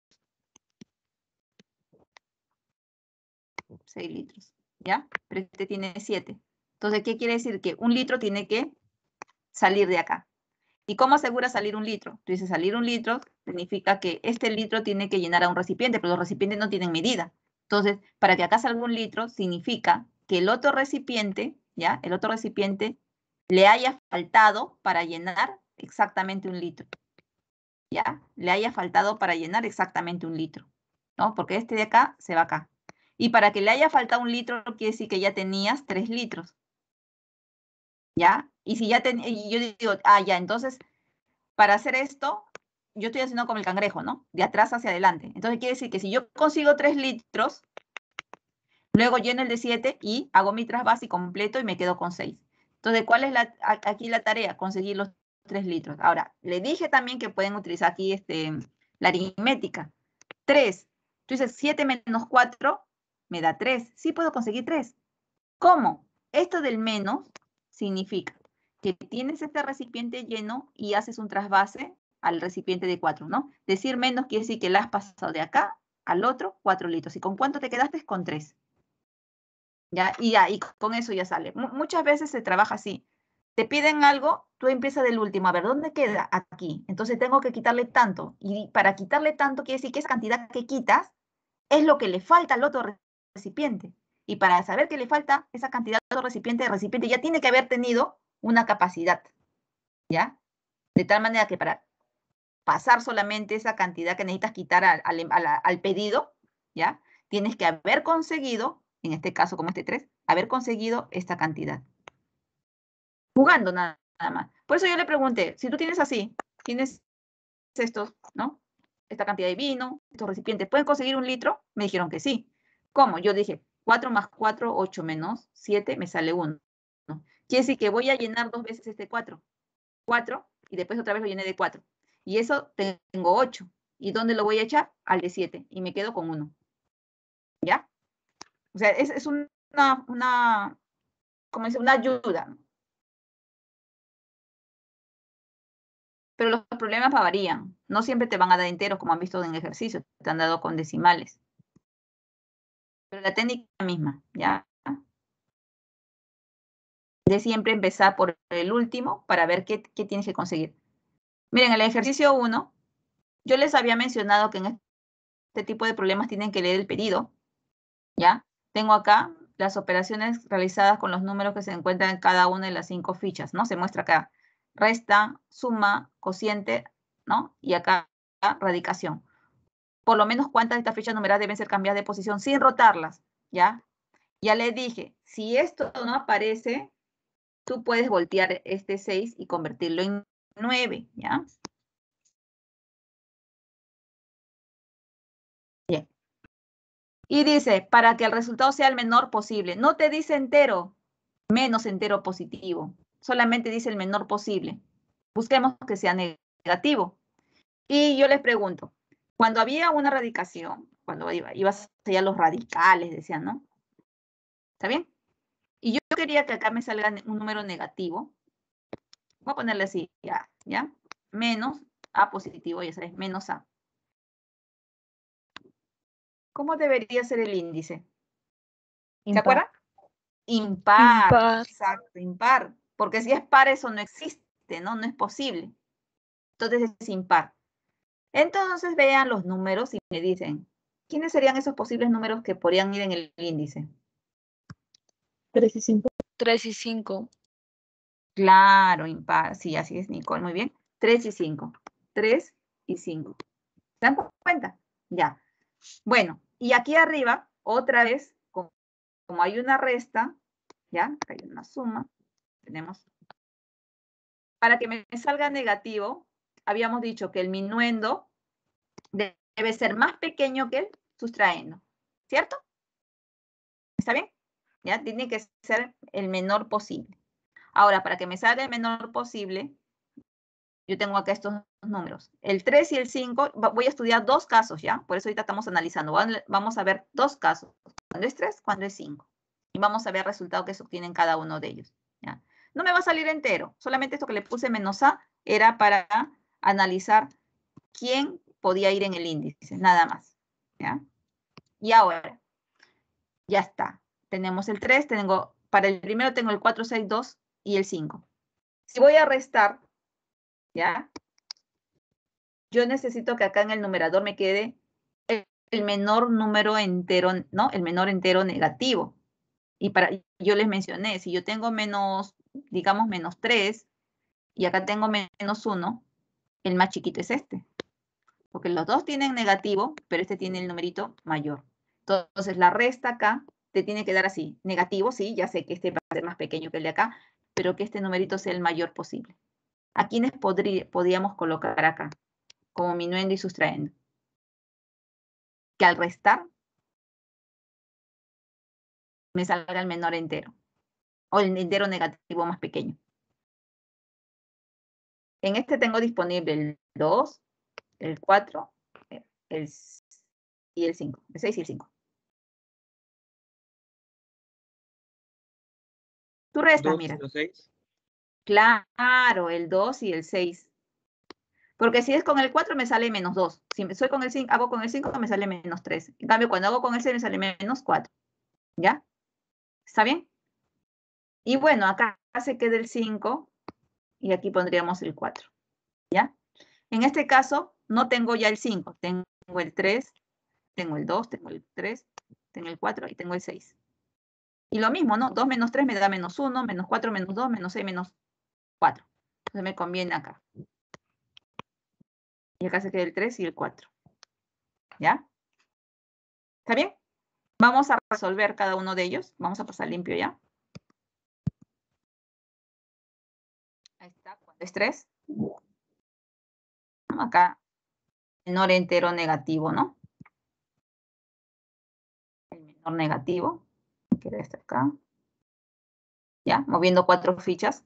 6 litros, ¿ya? Pero este tiene 7. Entonces, ¿qué quiere decir? Que un litro tiene que salir de acá. ¿Y cómo asegura salir un litro? Tú dices, salir un litro significa que este litro tiene que llenar a un recipiente, pero los recipientes no tienen medida. Entonces, para que acá salga un litro, significa que el otro recipiente, ¿ya? El otro recipiente le haya faltado para llenar exactamente un litro. ¿Ya? Le haya faltado para llenar exactamente un litro. ¿No? Porque este de acá se va acá. Y para que le haya faltado un litro, quiere decir que ya tenías tres litros. ¿Ya? Y si ya ten, y yo digo, ah, ya, entonces, para hacer esto, yo estoy haciendo como el cangrejo, ¿no? De atrás hacia adelante. Entonces quiere decir que si yo consigo tres litros, Luego lleno el de 7 y hago mi trasvase completo y me quedo con 6. Entonces, ¿cuál es la, aquí la tarea? Conseguir los 3 litros. Ahora, le dije también que pueden utilizar aquí este, la aritmética. 3. Tú dices 7 menos 4 me da 3. Sí puedo conseguir 3. ¿Cómo? Esto del menos significa que tienes este recipiente lleno y haces un trasvase al recipiente de 4, ¿no? Decir menos quiere decir que la has pasado de acá al otro 4 litros. ¿Y con cuánto te quedaste? Con 3. ¿Ya? Y ya, y con eso ya sale. Mu- muchas veces se trabaja así. Te piden algo, tú empiezas del último. A ver, ¿dónde queda? Aquí. Entonces tengo que quitarle tanto. Y para quitarle tanto quiere decir que esa cantidad que quitas es lo que le falta al otro re- recipiente. Y para saber que le falta esa cantidad al otro recipiente, el recipiente ya tiene que haber tenido una capacidad. ¿Ya? De tal manera que para pasar solamente esa cantidad que necesitas quitar al, pedido, ¿ya? Tienes que haber conseguido, en este caso como este 3, haber conseguido esta cantidad. Jugando nada, nada más. Por eso yo le pregunté, si tú tienes así, tienes estos, ¿no? Esta cantidad de vino, estos recipientes, ¿pueden conseguir un litro? Me dijeron que sí. ¿Cómo? Yo dije, 4 más 4, 8 menos 7, me sale 1. Quiere decir que voy a llenar dos veces este 4. 4 y después otra vez lo llené de 4. Y eso tengo 8. ¿Y dónde lo voy a echar? Al de 7. Y me quedo con 1. ¿Ya? O sea, es, es una, una, como dice, una ayuda. Pero los problemas varían. No siempre te van a dar enteros, como han visto en el ejercicio. Te han dado con decimales. Pero la técnica es la misma, ¿ya? De siempre empezar por el último para ver qué, qué tienes que conseguir. Miren, el ejercicio 1, yo les había mencionado que en este tipo de problemas tienen que leer el pedido, ¿ya? Tengo acá las operaciones realizadas con los números que se encuentran en cada una de las cinco fichas, ¿no? Se muestra acá resta, suma, cociente, ¿no? Y acá radicación. Por lo menos cuántas de estas fichas numeradas deben ser cambiadas de posición sin rotarlas, ¿ya? Ya les dije, si esto no aparece, tú puedes voltear este 6 y convertirlo en 9, ¿ya? Bien. Y dice, para que el resultado sea el menor posible. No te dice entero, menos entero positivo. Selamente dice el menor posible. Busquemos que sea negativo. Y yo les pregunto, cuando había una radicación, cuando iba, ibas a los radicales, decían, ¿no? ¿Está bien? Y yo quería que acá me salga un número negativo. Voy a ponerle así, ya, ¿ya? Menos A positivo, ya sabes, menos A. ¿Cómo debería ser el índice? ¿Se Impar. acuerdan? Impar. Impar. Exacto, impar. Porque si es par, eso no existe, ¿no? No es posible. Entonces es impar. Entonces vean los números y me dicen, ¿quiénes serían esos posibles números que podrían ir en el índice? 3 y 5. 3 y 5. Claro, impar. Sí, así es, Nicole. Muy bien. 3 y 5. 3 y 5. ¿Se dan cu- cuenta? Ya. Bueno, y aquí arriba, otra vez, como, como hay una resta, ¿ya? Hay una suma. Tenemos. Para que me salga negativo, habíamos dicho que el minuendo de- debe ser más pequeño que el sustraendo. ¿Cierto? ¿Está bien? ¿Ya? Tiene que ser el menor posible. Ahora, para que me salga el menor posible, yo tengo acá estos números. El 3 y el 5, va- voy a estudiar dos casos, ¿ya? Por eso ahorita estamos analizando. Vamos a ver dos casos. Cuando es 3, cuando es 5. Y vamos a ver el resultado que se obtiene en cada uno de ellos, ¿ya? No me va a salir entero. Solamente esto que le puse menos A era para analizar quién podía ir en el índice, nada más, ¿ya? Y ahora, ya está. Tenemos el 3, tengo, para el primero tengo el 4, 6, 2 y el 5. Si voy a restar, ¿ya? Yo necesito que acá en el numerador me quede el, menor número entero, ¿no? El menor entero negativo. Y para, yo les mencioné, si yo tengo menos, digamos, menos 3, y acá tengo menos 1, el más chiquito es este. Porque los dos tienen negativo, pero este tiene el numerito mayor. Entonces, la resta acá te tiene que dar así. Negativo, sí, ya sé que este va a ser más pequeño que el de acá, pero que este numerito sea el mayor posible. ¿A quiénes podrí- podríamos colocar acá? Como minuendo y sustraendo. Que al restar me salga el menor entero. O el entero negativo más pequeño. En este tengo disponible el 2, el 4, el, y el 5. El 6 y el 5. Tú restas, 2 mira. menos 6. Claro, el 2 y el 6. Porque si es con el 4 me sale menos 2. Si soy con el 5, hago con el 5 me sale menos 3. En cambio, cuando hago con el 6 me sale menos 4. ¿Ya? ¿Está bien? Y bueno, acá se queda el 5 y aquí pondríamos el 4. ¿Ya? En este caso, no tengo ya el 5. Tengo el 3, tengo el 2, tengo el 3, tengo el 4 y tengo el 6. Y lo mismo, ¿no? 2 menos 3 me da menos 1, menos 4 menos 2, menos 6 menos 4. Entonces me conviene acá. Y acá se queda el 3 y el 4. ¿Ya? ¿Está bien? Vamos a resolver cada uno de ellos. Vamos a pasar limpio ya. Ahí está. ¿Cuál es 3? Acá, menor entero negativo, ¿no? El menor negativo. Que este acá. ¿Ya? Moviendo cuatro fichas.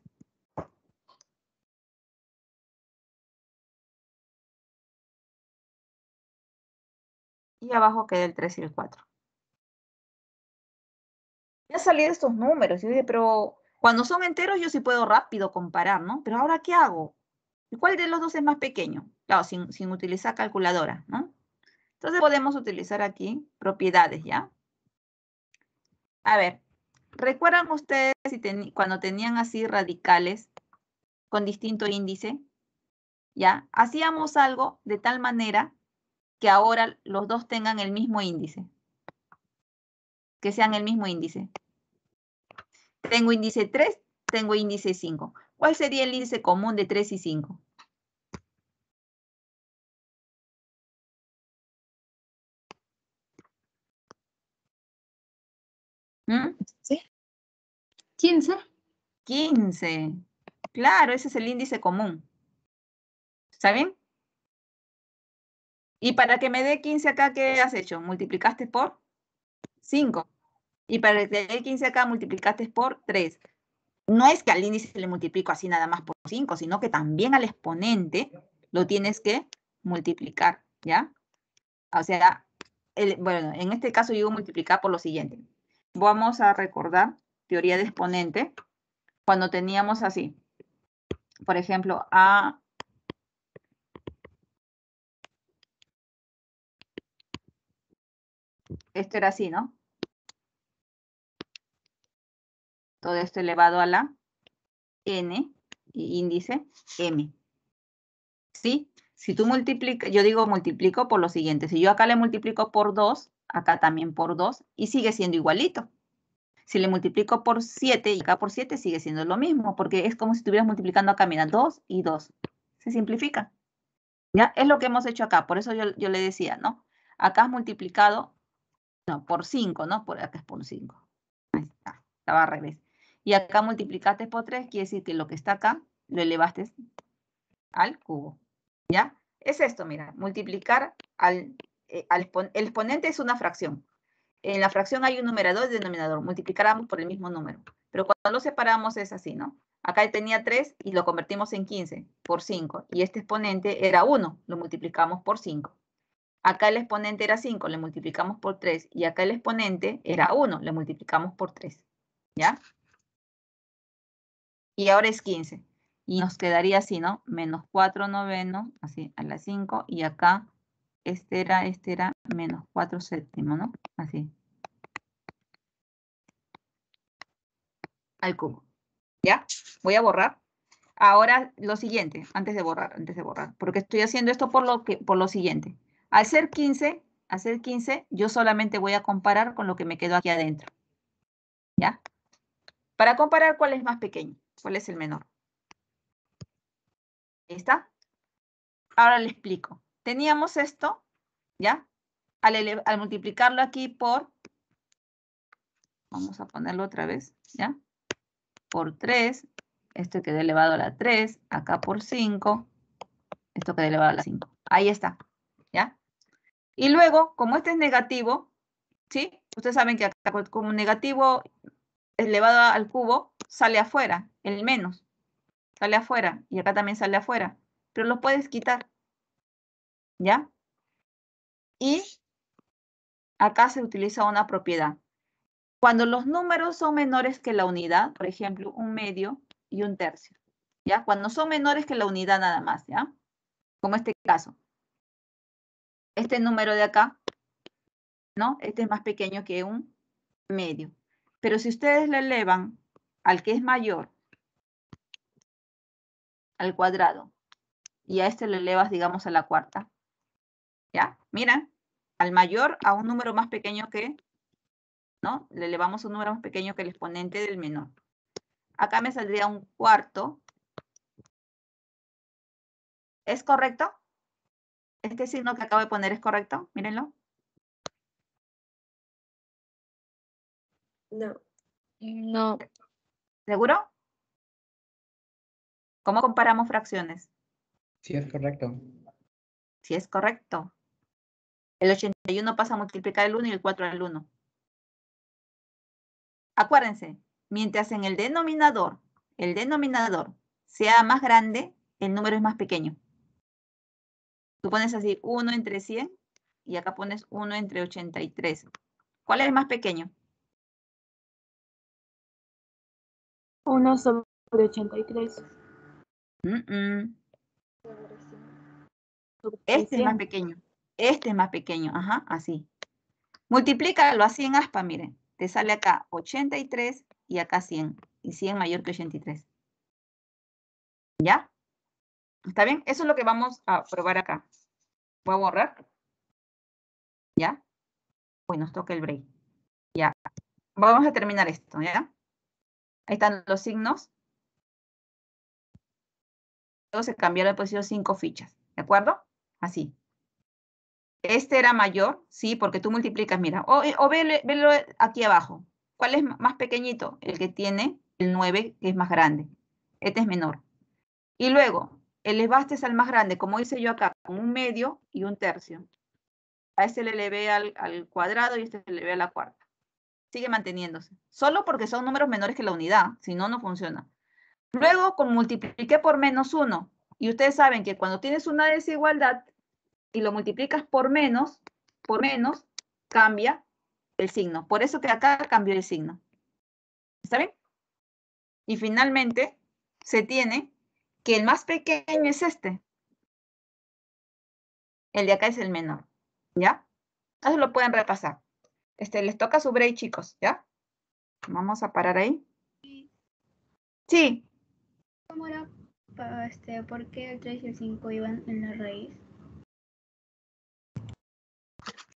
Y abajo queda el 3 y el 4. Ya salí de estos números. Pero cuando son enteros yo sí puedo rápido comparar, ¿no? Pero ahora, ¿qué hago? ¿Y cuál de los dos es más pequeño? Claro, sin, sin utilizar calculadora, ¿no? Entonces podemos utilizar aquí propiedades, ¿ya? A ver, ¿recuerdan ustedes si cuando tenían así radicales con distinto índice? ¿Ya? Hacíamos algo de tal manera que ahora los dos tengan el mismo índice. Que sean el mismo índice. Tengo índice 3, tengo índice 5. ¿Cuál sería el índice común de 3 y 5? ¿Mm? 15. 15. Claro, ese es el índice común. ¿Está bien? Y para que me dé 15 acá, ¿qué has hecho? Multiplicaste por 5. Y para que te dé 15 acá, multiplicaste por 3. No es que al índice le multiplico así nada más por 5, sino que también al exponente lo tienes que multiplicar, ¿ya? O sea, el- bueno, en este caso yo digo multiplicar por lo siguiente. Vamos a recordar teoría de exponente cuando teníamos así. Por ejemplo, A esto era así, ¿no? Todo esto elevado a la n y índice m. ¿Sí? Si tú multiplicas, yo digo multiplico por lo siguiente. Si yo acá le multiplico por 2, acá también por 2, y sigue siendo igualito. Si le multiplico por 7 y acá por 7, sigue siendo lo mismo, porque es como si estuvieras multiplicando acá, mira, 2 y 2. Se simplifica. ¿Ya? Es lo que hemos hecho acá. Por eso yo, yo le decía, ¿no? Acá has multiplicado, no, por 5, ¿no? Por acá es por 5. Ahí está, estaba al revés. Y acá multiplicaste por 3, quiere decir que lo que está acá lo elevaste al cubo. ¿Ya? Es esto, mira, multiplicar al, eh, al el exponente es una fracción. En la fracción hay un numerador y denominador. Multiplicáramos por el mismo número. Pero cuando lo separamos es así, ¿no? Acá tenía 3 y lo convertimos en 15 por 5. Y este exponente era 1, lo multiplicamos por 5. Acá el exponente era 5, le multiplicamos por 3. Y acá el exponente era 1, le multiplicamos por 3. ¿Ya? Y ahora es 15. Y nos quedaría así, ¿no? Menos 4 novenos, así, a las 5. Y acá, este era, este era menos 4 séptimo, ¿no? Así. Al cubo. ¿Ya? Voy a borrar. Ahora, lo siguiente, antes de borrar, antes de borrar. Porque estoy haciendo esto por lo, que, por lo siguiente. Al ser 15, al ser 15, yo solamente voy a comparar con lo que me quedó aquí adentro. ¿Ya? Para comparar cuál es más pequeño, cuál es el menor. Está. Ahora le explico. Teníamos esto, ¿ya? Al, multiplicarlo aquí por, vamos a ponerlo otra vez, ¿ya? Por 3, esto quedó elevado a la 3, acá por 5, esto quedó elevado a la 5. Ahí está, ¿ya? Y luego, como este es negativo, ¿sí? Ustedes saben que acá pues, como negativo elevado al cubo sale afuera, el menos. Sale afuera y acá también sale afuera. Pero lo puedes quitar. ¿Ya? Y acá se utiliza una propiedad. Cuando los números son menores que la unidad, por ejemplo, un medio y un tercio. ¿Ya? Cuando son menores que la unidad nada más, ¿ya? Como este caso. Este número de acá, ¿no? Este es más pequeño que un medio. Pero si ustedes le elevan al que es mayor, al cuadrado, y a este le elevas, digamos, a la cuarta, ¿ya? Mira, al mayor a un número más pequeño que, ¿no? Le elevamos un número más pequeño que el exponente del menor. Acá me saldría un cuarto. ¿Es correcto? Este signo que acabo de poner es correcto, mírenlo. No. No. ¿Seguro? ¿Cómo comparamos fracciones? Sí, es correcto. Si es correcto. El 81 pasa a multiplicar el 1 y el 4 al 1. Acuérdense, mientras en el denominador, el denominador sea más grande, el número es más pequeño. Tú pones así 1 entre 100 y acá pones 1 entre 83. ¿Cuál es el más pequeño? 1 sobre 83. Mm, mm. Este es más 100. pequeño. Este es más pequeño. Ajá, así. Multiplícalo así en aspa, miren. Te sale acá 83 y acá 100. Y 100 mayor que 83. ¿Ya? ¿Está bien? Eso es lo que vamos a probar acá. Voy a borrar. ¿Ya? Uy, nos toca el break. Ya. Vamos a terminar esto, ¿ya? Ahí están los signos. Luego se cambiaron de posición cinco fichas. ¿De acuerdo? Así. Este era mayor, sí, porque tú multiplicas, mira. O, o velo, aquí abajo. ¿Cuál es más pequeñito? El que tiene el 9, que es más grande. Este es menor. Y luego, elevaste al más grande, como hice yo acá, con un medio y un tercio. A este le elevé al, al cuadrado y este le elevé a la cuarta. Sigue manteniéndose. Solo porque son números menores que la unidad, si no, no funciona. Luego, como multipliqué por menos 1, y ustedes saben que cuando tienes una desigualdad y lo multiplicas por menos, por menos, cambia el signo. Por eso que acá cambió el signo. ¿Está bien? Y finalmente, se tiene que el más pequeño es este. El de acá es el menor. ¿Ya? Entonces lo pueden repasar. Este, les toca su break, chicos, ¿ya? Vamos a parar ahí. Sí, ¿Cómo era? Este, ¿Por qué el 3 y el 5 iban en la raíz?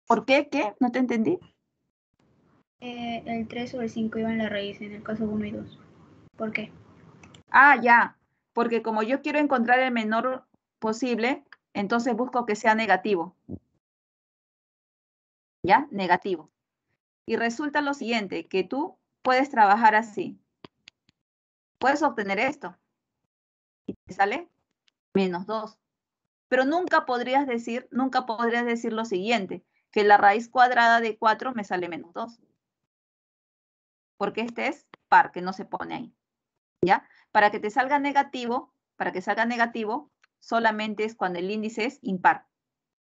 ¿Por qué? ¿Qué? No te entendí. Eh, el 3 sobre el 5 iban en la raíz en el caso 1 y 2. ¿Por qué? Ah, ya. Porque como yo quiero encontrar el menor posible, entonces busco que sea negativo. ¿Ya? Negativo. Y resulta lo siguiente, que tú puedes trabajar así. Puedes obtener esto. Y te sale menos 2. Pero nunca podrías decir, nunca podrías decir lo siguiente, que la raíz cuadrada de 4 me sale menos 2. Porque este es par, que no se pone ahí. ¿Ya? Para que te salga negativo, para que salga negativo, solamente es cuando el índice es impar.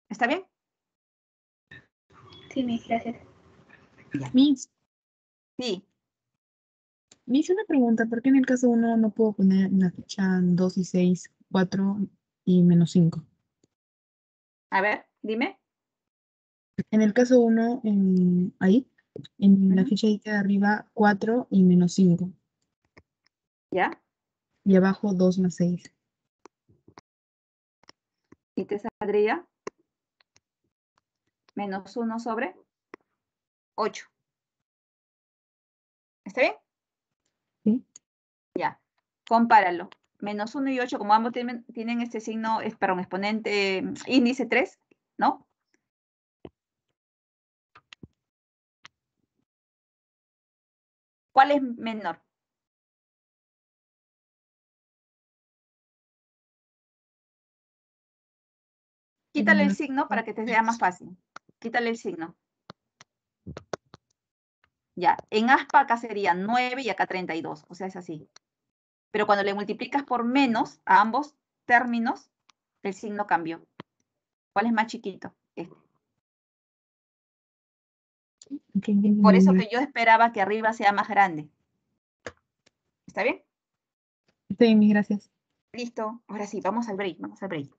¿Está bien? Sí, mis gracias. Miss, Sí. me hice una pregunta, ¿por qué en el caso 1 no puedo poner en la ficha 2 y 6, 4 y menos 5? A ver, dime. En el caso 1, ahí, en la Ujú. ficha de arriba, 4 y menos 5. ¿Ya? Y abajo 2 más 6. Y te saldría menos 1 sobre 8. ¿Está bien? Sí. Ya. Compáralo. Menos 1 y 8, como ambos tienen, tienen este signo, es, perdón, exponente mm, índice 3, ¿no? ¿Cuál es menor? Quítale el Mm, signo para que te sea más fácil. Quítale el signo. Ya, en aspa acá sería 9 y acá 32, o sea, es así. Pero cuando le multiplicas por menos a ambos términos, el signo cambió. ¿Cuál es más chiquito? Por eso que yo esperaba que arriba sea más grande. ¿Está bien? Bien, mis gracias. Listo. Ahora sí, vamos al break, vamos al break.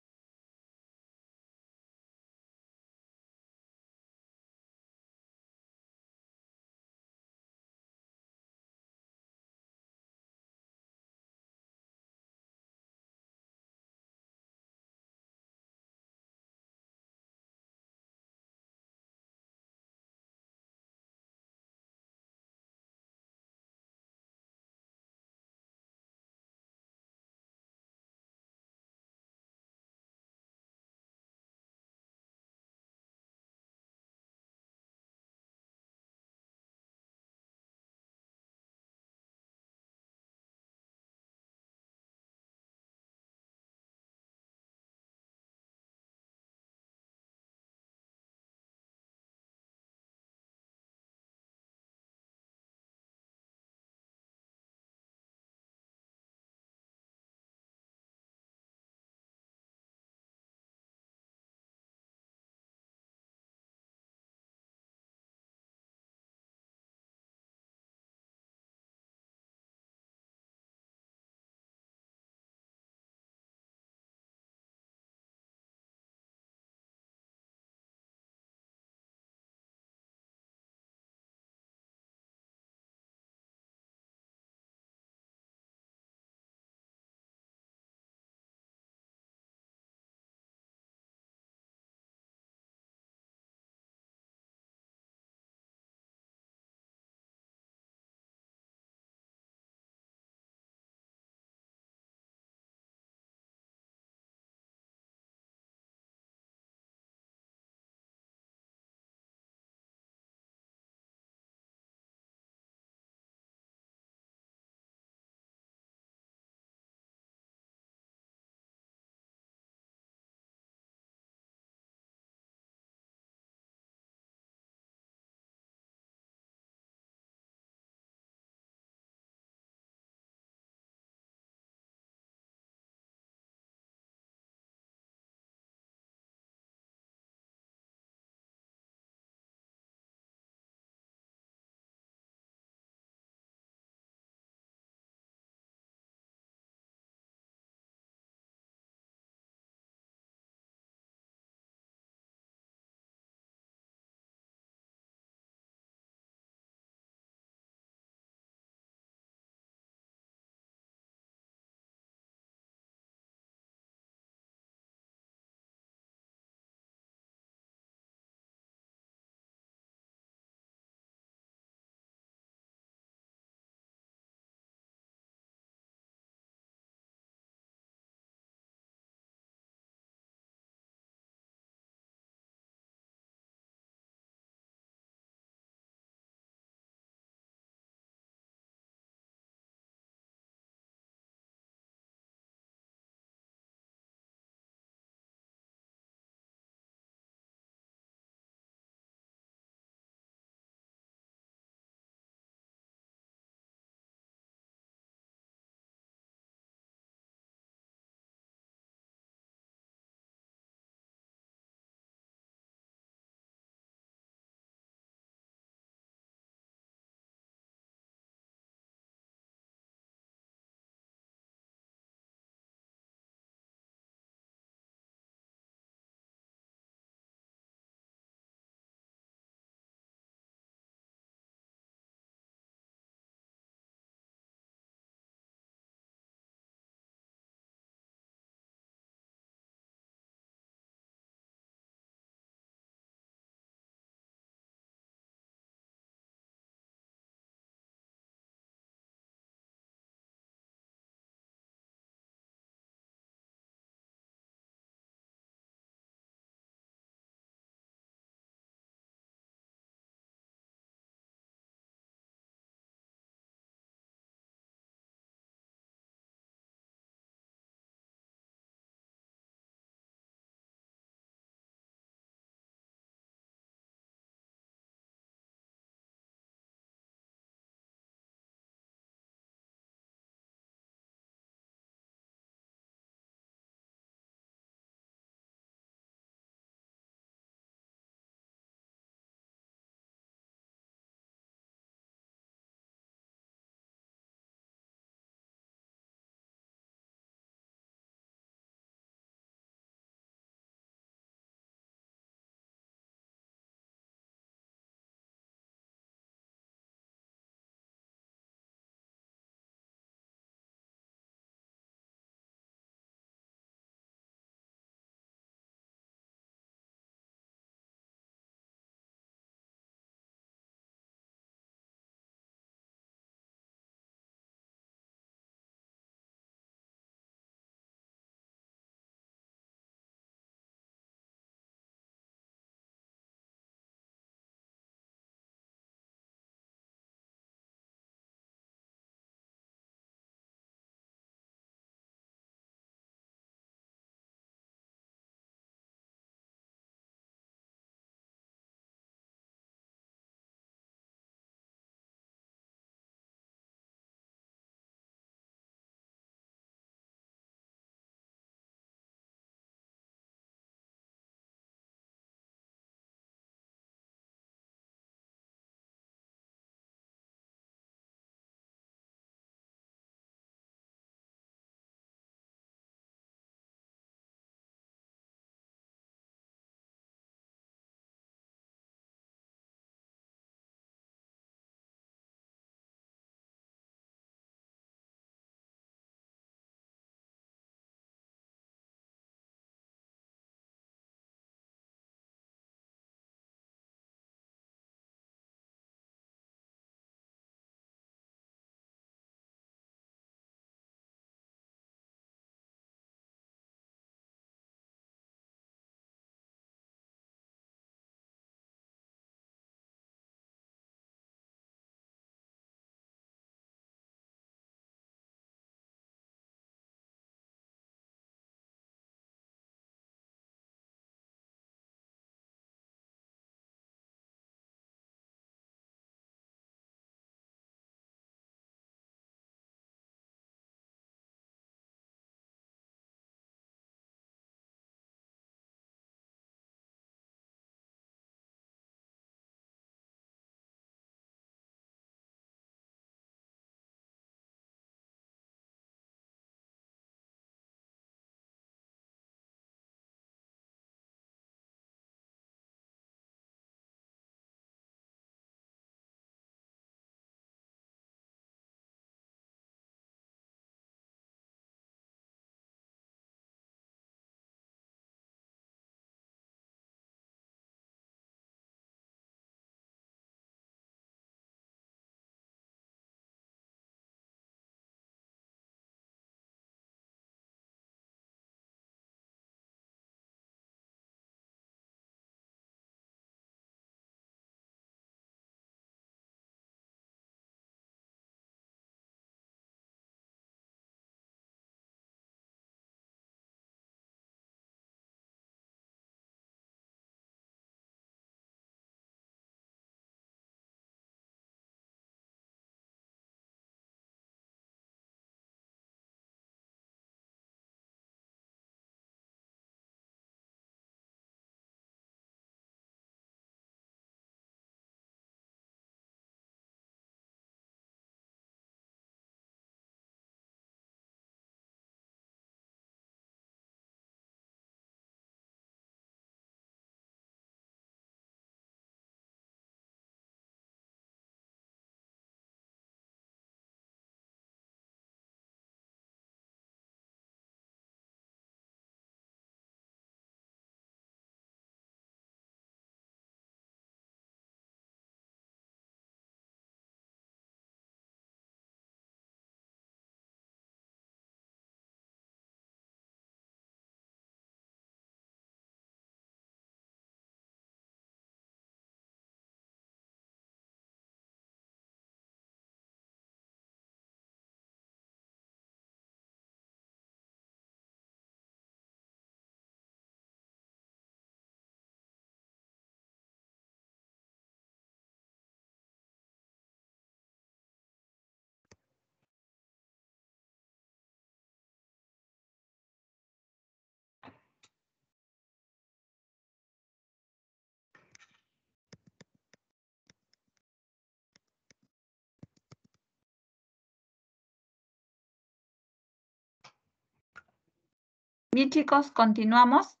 Bien, chicos, continuamos.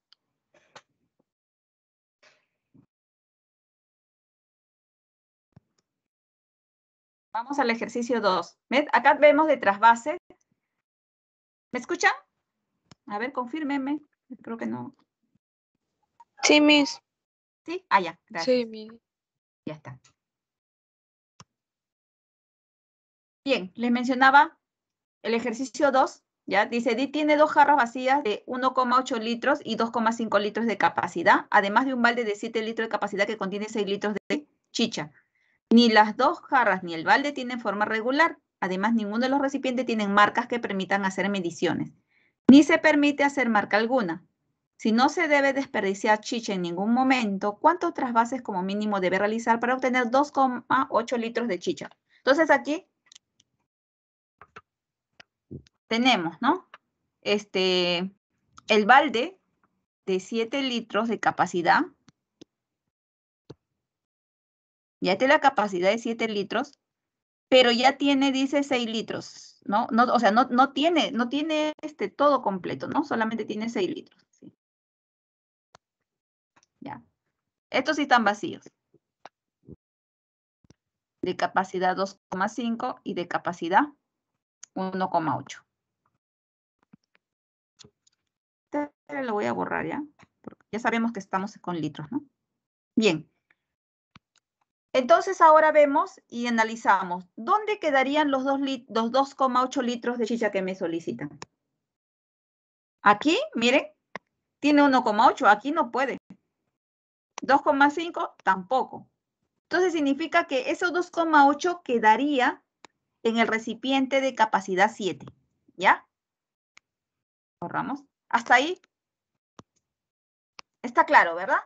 Vamos al ejercicio 2. ¿Ven? Acá vemos de trasvase. ¿Me escuchan? A ver, confírmenme. Creo que no. Sí, Miss. ¿Sí? Ah, ya, gracias. Sí, Miss. Ya está. Bien, les mencionaba el ejercicio 2, Dice, Di tiene dos jarras vacías de 1,8 litros y 2,5 litros de capacidad, además de un balde de 7 litros de capacidad que contiene 6 litros de chicha. Ni las dos jarras ni el balde tienen forma regular. Además, ninguno de los recipientes tienen marcas que permitan hacer mediciones. Ni se permite hacer marca alguna. Si no se debe desperdiciar chicha en ningún momento, ¿cuántos trasvases como mínimo debe realizar para obtener 2,8 litros de chicha? Entonces aquí tenemos, ¿no? Este, el balde de 7 litros de capacidad. Ya tiene la capacidad de 7 litros, pero ya tiene, dice, 6 litros, ¿no? no o sea, no, no tiene, no tiene este, todo completo, ¿no? Solamente tiene 6 litros. ¿sí? Ya. Estos sí están vacíos. De capacidad 2,5 y de capacidad 1,8. Lo voy a borrar ya. Porque ya sabemos que estamos con litros, ¿no? Bien. Entonces ahora vemos y analizamos. ¿Dónde quedarían los 2,8 litros de chicha que me solicitan? Aquí, miren, tiene 1,8, aquí no puede. 2,5 tampoco. Entonces significa que esos 2,8 quedaría en el recipiente de capacidad 7. ¿Ya? Borramos. Hasta ahí. Está claro, ¿verdad?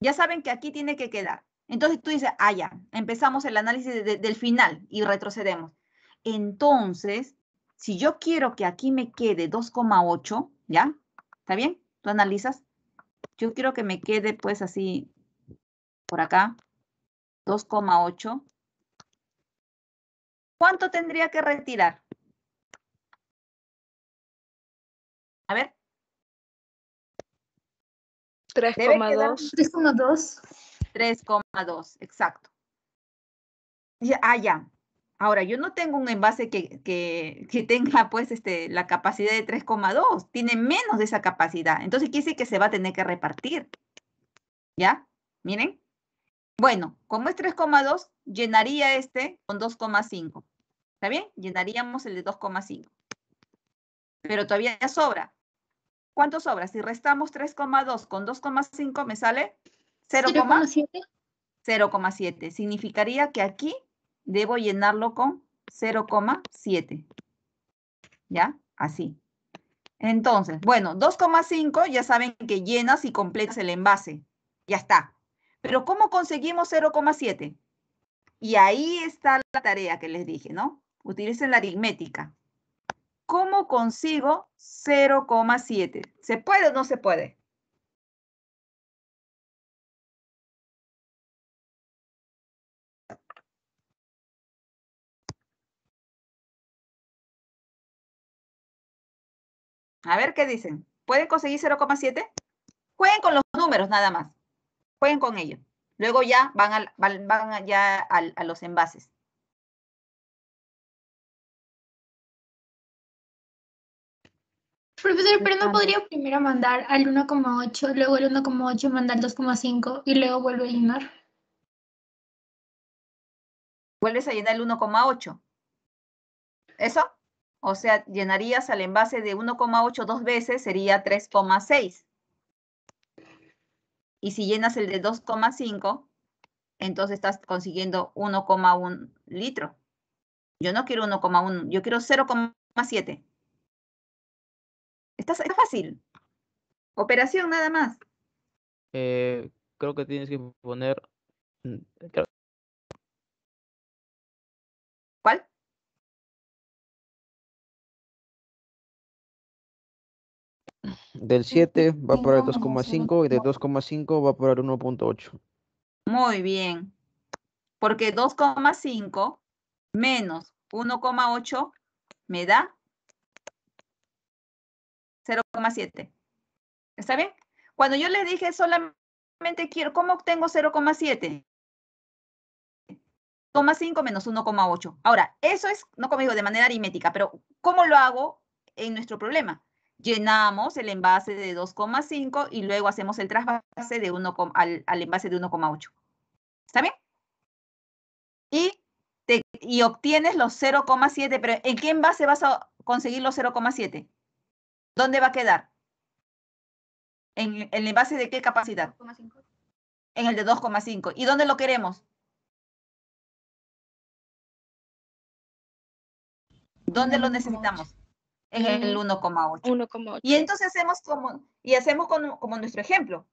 Ya saben que aquí tiene que quedar. Entonces tú dices, ah, ya, empezamos el análisis del final y retrocedemos. Entonces, si yo quiero que aquí me quede 2,8, ¿ya? ¿Está bien? Tú analizas. Yo quiero que me quede pues así, por acá, 2,8. ¿Cuánto tendría que retirar? A ver. 3,2. 3,2. 3,2, exacto. Ah, ya. Ahora, yo no tengo un envase que, que, que tenga pues este, la capacidad de 3,2, tiene menos de esa capacidad. Entonces quiere decir que se va a tener que repartir. ¿Ya? Miren. Bueno, como es 3,2, llenaría este con 2,5. ¿Está bien? Llenaríamos el de 2,5. Pero todavía sobra. ¿Cuánto sobra? Si restamos 3,2 con 2,5 me sale 0,7. 0,7. Significaría que aquí debo llenarlo con 0,7. ¿Ya? Así. Entonces, bueno, 2,5 ya saben que llenas y completas el envase. Ya está. Pero ¿cómo conseguimos 0,7? Y ahí está la tarea que les dije, ¿no? Utilicen la aritmética. ¿Cómo consigo 0,7? ¿Se puede o no se puede? A ver qué dicen. ¿Pueden conseguir 0,7? Jueguen con los números nada más. Jueguen con ellos. Luego ya van, a, van, ya a los envases. Profesor, pero no podría primero mandar al 1,8, luego el 1,8 mandar 2,5 y luego vuelve a llenar. Vuelves a llenar el 1,8. ¿Eso? O sea, llenarías al envase de 1,8 dos veces, sería 3,6. Y si llenas el de 2,5, entonces estás consiguiendo 1,1 litro. Yo no quiero 1,1, yo quiero 0,7. Está, fácil. Operación nada más. Eh, creo que tienes que poner... Mm, ¿Cuál? Del 7 va para el 2,5 y del 2,5 va para el 1.8. Muy bien. Porque 2,5 menos 1,8 me da 0,7. ¿Está bien? Cuando yo les dije solamente quiero, ¿cómo obtengo 0,7? 0,5 menos 1,8. Ahora, eso es, no como digo, de manera aritmética, pero ¿cómo lo hago en nuestro problema? Llenamos el envase de 2,5 y luego hacemos el trasvase de 1, al, al envase de 1,8. ¿Está bien? Y, y obtienes los 0,7, pero ¿en qué envase vas a conseguir los 0,7? ¿Dónde va a quedar? ¿En el envase de qué capacidad? 2,5. En el de 2,5. ¿Y dónde lo queremos? ¿Dónde lo 1,8. necesitamos? En el 1,8. 1,8. Y entonces hacemos como, y hacemos como, como nuestro ejemplo,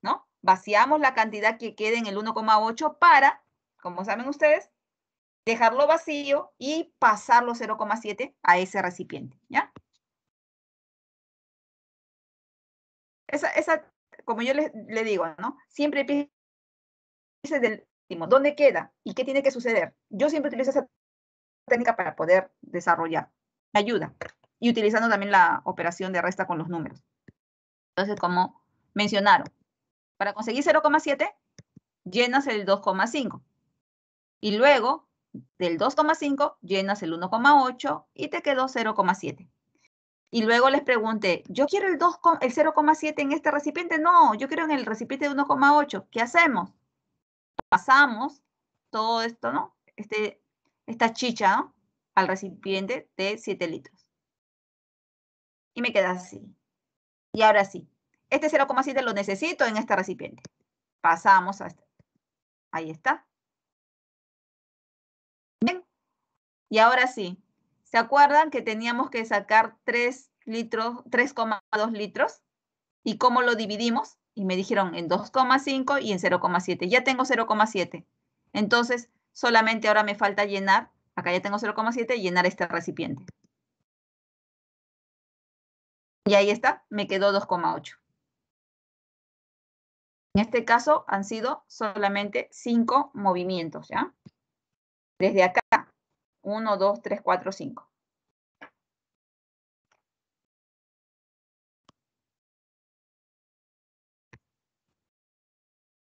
¿no? Vaciamos la cantidad que quede en el 1,8 para, como saben ustedes, dejarlo vacío y pasarlo 0,7 a ese recipiente, ¿ya? Esa, esa como yo le, le digo, ¿no? Siempre piense del último, ¿dónde queda? ¿Y qué tiene que suceder? Yo siempre utilizo esa técnica para poder desarrollar. Me ayuda. Y utilizando también la operación de resta con los números. Entonces, como mencionaron, para conseguir 0,7, llenas el 2,5. Y luego, del 2,5, llenas el 1,8 y te quedó 0,7. Y luego les pregunté, yo quiero el, 2, co- el 0,7 en este recipiente. No, yo quiero en el recipiente de 1,8. ¿Qué hacemos? Pasamos todo esto, ¿no? Este, esta chicha, ¿no? Al recipiente de 7 litros. Y me queda así. Y ahora sí, este 0,7 lo necesito en este recipiente. Pasamos a este. Ahí está. Bien. Y ahora sí, ¿se acuerdan que teníamos que sacar 3 litros, 3,2 litros? ¿Y cómo lo dividimos? Y me dijeron en 2,5 y en 0,7. Ya tengo 0,7. Entonces, solamente ahora me falta llenar, acá ya tengo 0,7, llenar este recipiente. Y ahí está, me quedó 2,8. En este caso han sido solamente 5 movimientos, ¿ya? Desde acá, 1, 2, 3, 4, 5.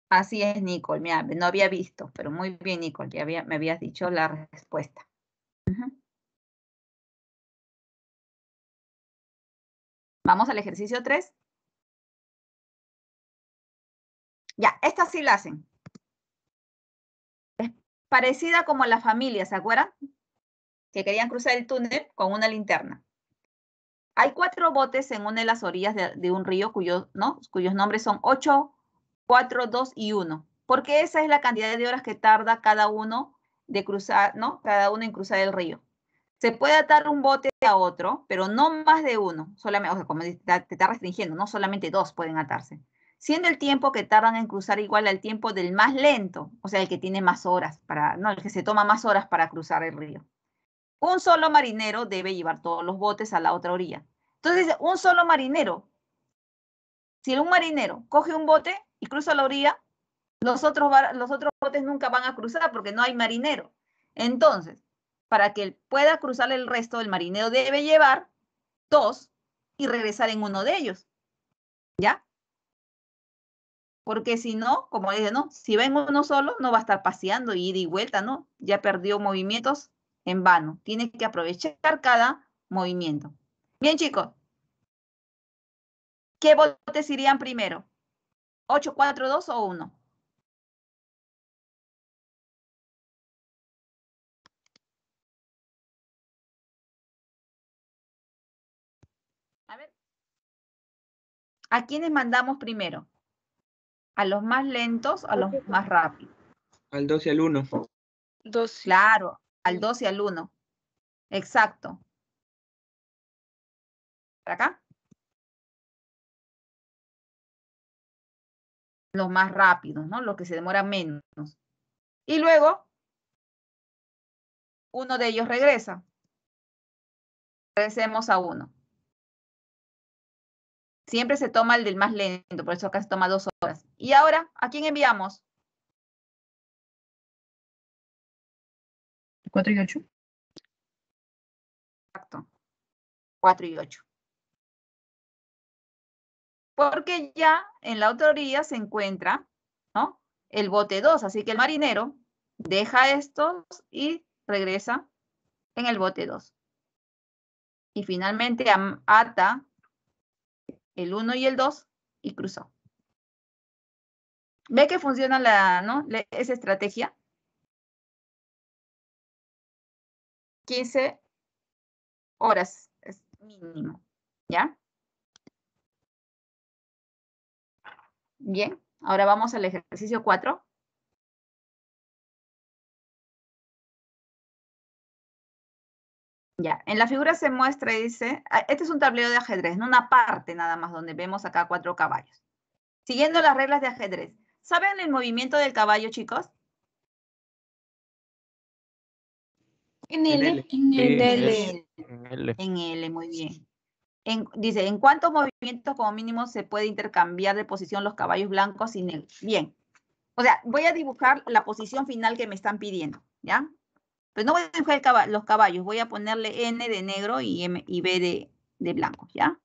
Así es, Nicole. Mira, no había visto, pero muy bien, Nicole. Ya había, me habías dicho la respuesta. Vamos al ejercicio 3. Ya, esta sí la hacen. Es parecida como la familia, ¿se acuerdan? Que querían cruzar el túnel con una linterna. Hay cuatro botes en una de las orillas de, un río cuyos nombres son 8, 4, 2 y 1. Porque esa es la cantidad de horas que tarda cada uno de cruzar, ¿no? Cada uno en cruzar el río. Se puede atar un bote a otro, pero no más de uno. Solamente, o sea, como te está restringiendo, no solamente dos pueden atarse. Siendo el tiempo que tardan en cruzar igual al tiempo del más lento, o sea, el que tiene más horas para, no, el que se toma más horas para cruzar el río. Un solo marinero debe llevar todos los botes a la otra orilla. Entonces, un solo marinero. Si un marinero coge un bote y cruza la orilla, los otros, los otros botes nunca van a cruzar porque no hay marinero. Entonces, para que pueda cruzar el resto, el marinero debe llevar dos y regresar en uno de ellos. ¿Ya? Porque si no, como dije, no, si ven uno solo, no va a estar paseando ida y vuelta, ¿no? Ya perdió movimientos en vano. Tiene que aprovechar cada movimiento. Bien, chicos. ¿Qué botes irían primero? ¿8, 4, 2 o 1? A ver. ¿A quiénes mandamos primero? ¿A los más lentos o a los más rápidos? Al 2 y al 1. Dos. Claro, al 2 y al 1. Exacto. ¿Para acá? Los más rápidos, ¿no? Los que se demoran menos. Y luego, uno de ellos regresa. Regresemos a uno. Siempre se toma el del más lento, por eso acá se toma dos horas. Y ahora, ¿a quién enviamos? 4 y 8. Exacto. 4 y 8. Porque ya en la otra orilla se encuentra, ¿no? El bote 2, así que el marinero deja estos y regresa en el bote 2. Y finalmente ata el 1 y el 2 y cruzó. ¿Ve que funciona la, ¿no? esa estrategia? 15 horas es mínimo, ¿ya? Bien, ahora vamos al ejercicio 4. Ya, en la figura se muestra y dice, ah, este es un tablero de ajedrez, no una parte nada más, donde vemos acá cuatro caballos. Siguiendo las reglas de ajedrez. ¿Saben el movimiento del caballo, chicos? En En L. En L. en L. En L, muy bien. En- dice, ¿en cuántos movimientos como mínimo se puede intercambiar de posición los caballos blancos y negros? Bien. O sea, voy a dibujar la posición final que me están pidiendo, ¿ya? Pero no voy a dibujar los caballos, voy a ponerle N de negro y, M, y B de, de blanco, ¿ya?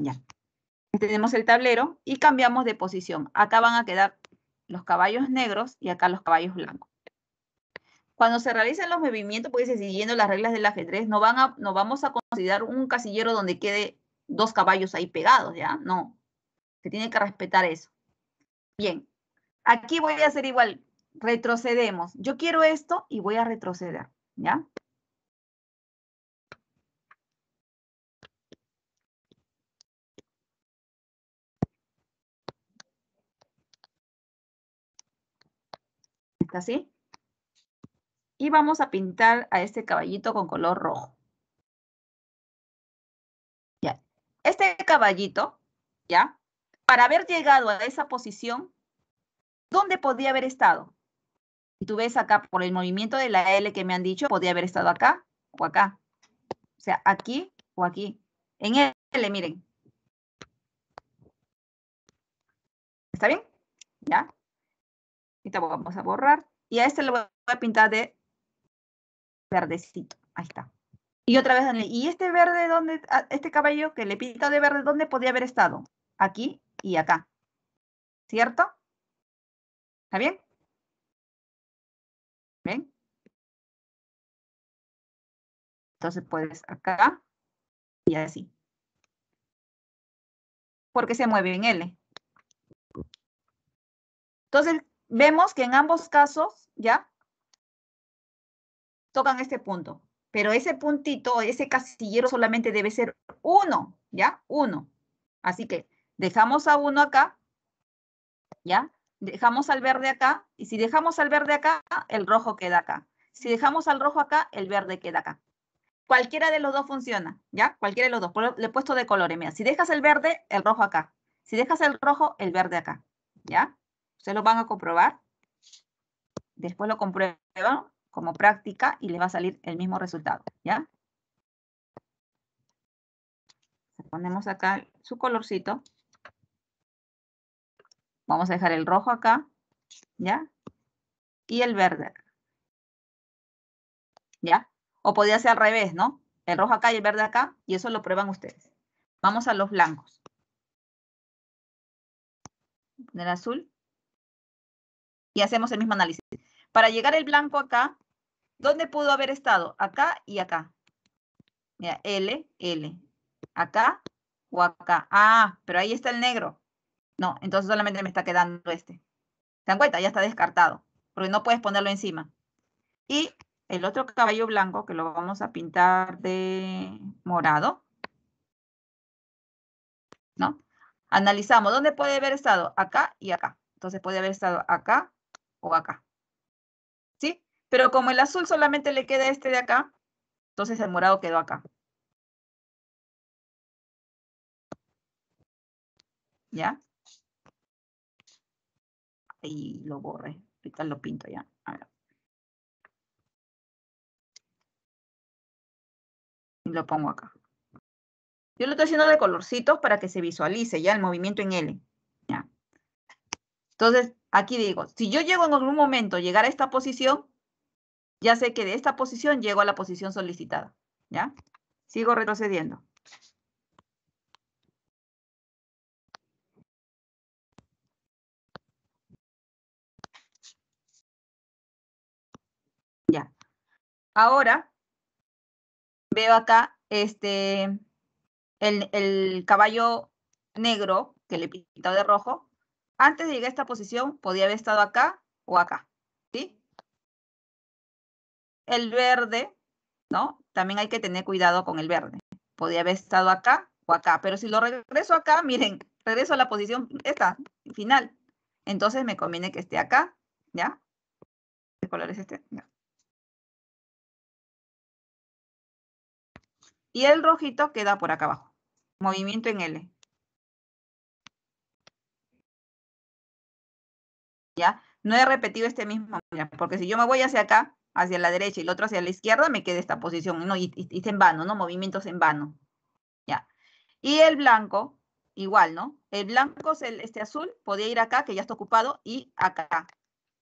Ya. Tenemos el tablero y cambiamos de posición. Acá van a quedar los caballos negros y acá los caballos blancos. Cuando se realicen los movimientos, pues siguiendo las reglas del ajedrez, no, van a, no vamos a considerar un casillero donde quede dos caballos ahí pegados, ¿ya? No. Se tiene que respetar eso. Bien. Aquí voy a hacer igual. Retrocedemos. Yo quiero esto y voy a retroceder, ¿ya? Así? Y vamos a pintar a este caballito con color rojo. Ya. Este caballito, ¿ya? Para haber llegado a esa posición, ¿dónde podría haber estado? Y tú ves acá, por el movimiento de la L que me han dicho, podría haber estado acá o acá. O sea, aquí o aquí. En L, miren. ¿Está bien? ¿Ya? Vamos a borrar. Y a este le voy a pintar de verdecito. Ahí está. Y otra vez, ¿y este verde, dónde, este caballo que le pinta de verde, dónde podría haber estado? Aquí y acá. ¿Cierto? ¿Está bien? ¿Ven? Entonces puedes acá y así. Porque se mueve en L. Entonces, vemos que en ambos casos, ¿ya? Tocan este punto. Pero ese puntito, ese casillero solamente debe ser uno, ¿ya? Uno. Así que dejamos a uno acá, ¿ya? Dejamos al verde acá. Y si dejamos al verde acá, el rojo queda acá. Si dejamos al rojo acá, el verde queda acá. Cualquiera de los dos funciona, ¿ya? Cualquiera de los dos. Le he puesto de colores. Mira, si dejas el verde, el rojo acá. Si dejas el rojo, el verde acá, ¿ya? Ustedes lo van a comprobar. Después lo comprueban como práctica y les va a salir el mismo resultado, ¿ya? Ponemos acá su colorcito. Vamos a dejar el rojo acá, ¿ya? Y el verde. ¿Ya? O podría ser al revés, ¿no? El rojo acá y el verde acá, y eso lo prueban ustedes. Vamos a los blancos. Poner azul. Y hacemos el mismo análisis. Para llegar el blanco acá, ¿dónde pudo haber estado? Acá y acá. Mira, L, L. Acá o acá. Ah, pero ahí está el negro. No, entonces solamente me está quedando este. ¿Se dan cuenta? Ya está descartado, porque no puedes ponerlo encima. Y el otro caballo blanco, que lo vamos a pintar de morado. ¿No? Analizamos, ¿dónde puede haber estado? Acá y acá. Entonces puede haber estado acá o acá. ¿Sí? Pero como el azul solamente le queda este de acá, entonces el morado quedó acá. ¿Ya? Ahí lo borré. Ahorita lo pinto ya. A ver. Y lo pongo acá. Yo lo estoy haciendo de colorcitos para que se visualice ya el movimiento en L. Entonces, aquí digo, si yo llego en algún momento a llegar a esta posición, ya sé que de esta posición llego a la posición solicitada. ¿Ya? Sigo retrocediendo. Ya. Ahora veo acá este el, el caballo negro que le he pintado de rojo. Antes de llegar a esta posición, podía haber estado acá o acá. ¿Sí? El verde, ¿no? También hay que tener cuidado con el verde. Podía haber estado acá o acá. Pero si lo regreso acá, (laughs) miren, regreso a la posición esta, final. Entonces me conviene que esté acá, ¿ya? ¿Qué color es este? Y el rojito queda por acá abajo. Movimiento en L. No he repetido este mismo, porque si yo me voy hacia acá, hacia la derecha y el otro hacia la izquierda, me queda esta posición, ¿no? Y, en vano, ¿no? Movimientos en vano. ¿Ya? Y el blanco, igual, ¿no? El blanco es el, este azul, podía ir acá, que ya está ocupado, y acá.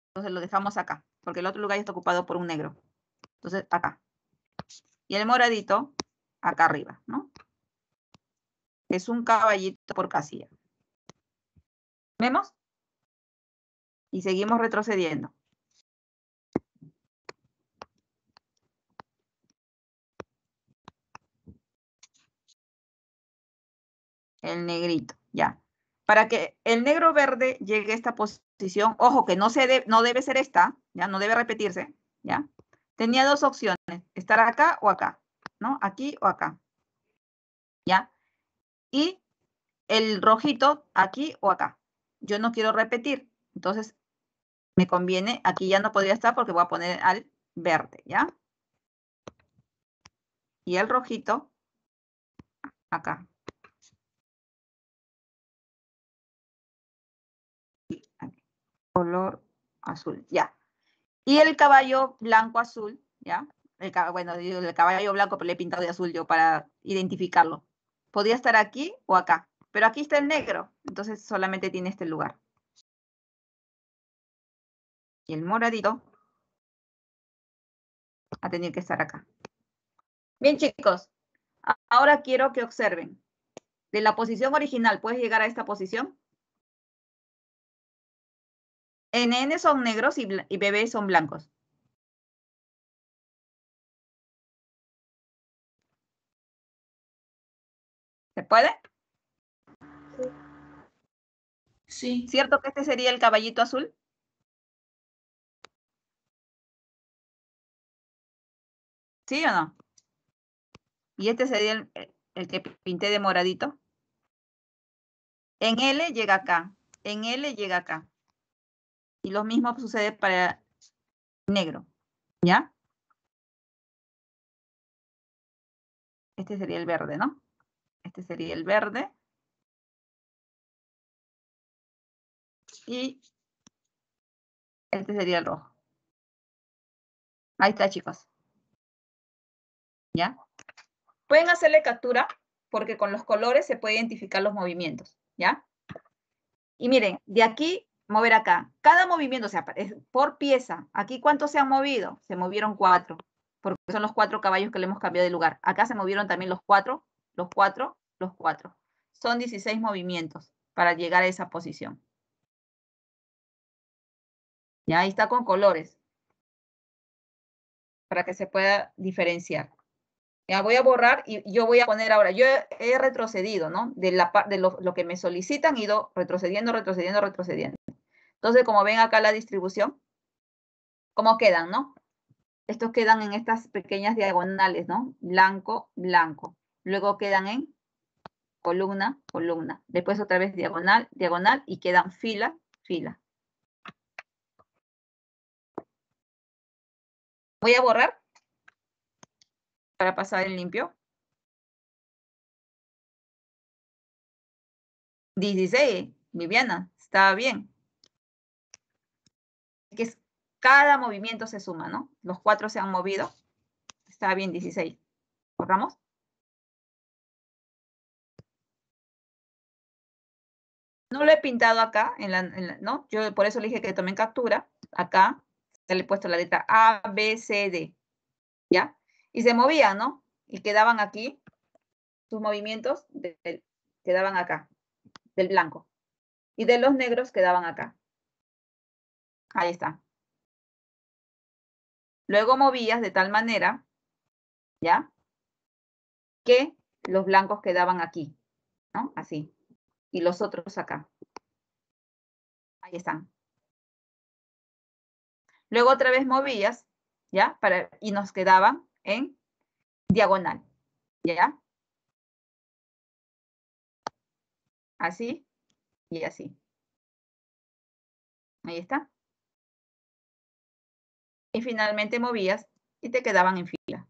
Entonces lo dejamos acá, porque el otro lugar ya está ocupado por un negro. Entonces, acá. Y el moradito, acá arriba, ¿no? Es un caballito por casilla. ¿Vemos? Y seguimos retrocediendo. El negrito, ya. Para que el negro verde llegue a esta posición, ojo que no, se de, no debe ser esta, ya no debe repetirse, ya. Tenía dos opciones, estar acá o acá, ¿no? Aquí o acá, ya. Y el rojito aquí o acá. Yo no quiero repetir, entonces me conviene, aquí ya no podría estar porque voy a poner al verde, ¿ya? Y el rojito acá. Color azul, ya. Y el caballo blanco azul, ¿ya? El, bueno, el caballo blanco, pero le he pintado de azul yo para identificarlo. Podría estar aquí o acá, pero aquí está el negro, entonces solamente tiene este lugar. Y el moradito a tener que estar acá. Bien, chicos, ahora quiero que observen. De la posición original, ¿puedes llegar a esta posición? NN son negros y, y BB son blancos. ¿Se puede? Sí. ¿Cierto que este sería el caballito azul? ¿Sí o no? Y este sería el, el, que pinté de moradito. En L llega acá. En L llega acá. Y lo mismo sucede para negro. ¿Ya? Este sería el verde, ¿no? Este sería el verde. Y este sería el rojo. Ahí está, chicos. ¿Ya? Pueden hacerle captura porque con los colores se puede identificar los movimientos, ¿ya? Y miren, de aquí, mover acá. Cada movimiento, o sea, por pieza. Aquí, ¿cuántos se han movido? Se movieron cuatro, porque son los cuatro caballos que le hemos cambiado de lugar. Acá se movieron también los cuatro, los cuatro, los cuatro. Son 16 movimientos para llegar a esa posición. Ya, ahí está con colores. Para que se pueda diferenciar. Voy a borrar y yo voy a poner ahora, yo he retrocedido, ¿no? De, la, de lo, lo que me solicitan, he ido retrocediendo, retrocediendo, retrocediendo. Entonces, como ven acá la distribución, ¿cómo quedan, no? Estos quedan en estas pequeñas diagonales, ¿no? Blanco, blanco. Luego quedan en columna, columna. Después otra vez diagonal, diagonal y quedan fila, fila. Voy a borrar para pasar en limpio? 16, Viviana, está bien. Que cada movimiento se suma, ¿no? Los cuatro se han movido. Está bien, 16. ¿Corramos? No lo he pintado acá, en la, ¿no? Yo por eso le dije que tomen captura. Acá, le he puesto la letra A, B, C, D. Y se movían, ¿no? Y quedaban aquí. Sus movimientos quedaban acá, del blanco. Y de los negros quedaban acá. Ahí está. Luego movías de tal manera, ¿ya? Que los blancos quedaban aquí, ¿no? Así. Y los otros acá. Ahí están. Luego otra vez movías, ¿ya? Para, y nos quedaban en diagonal, ¿ya? Así y así. Ahí está. Y finalmente movías y te quedaban en fila.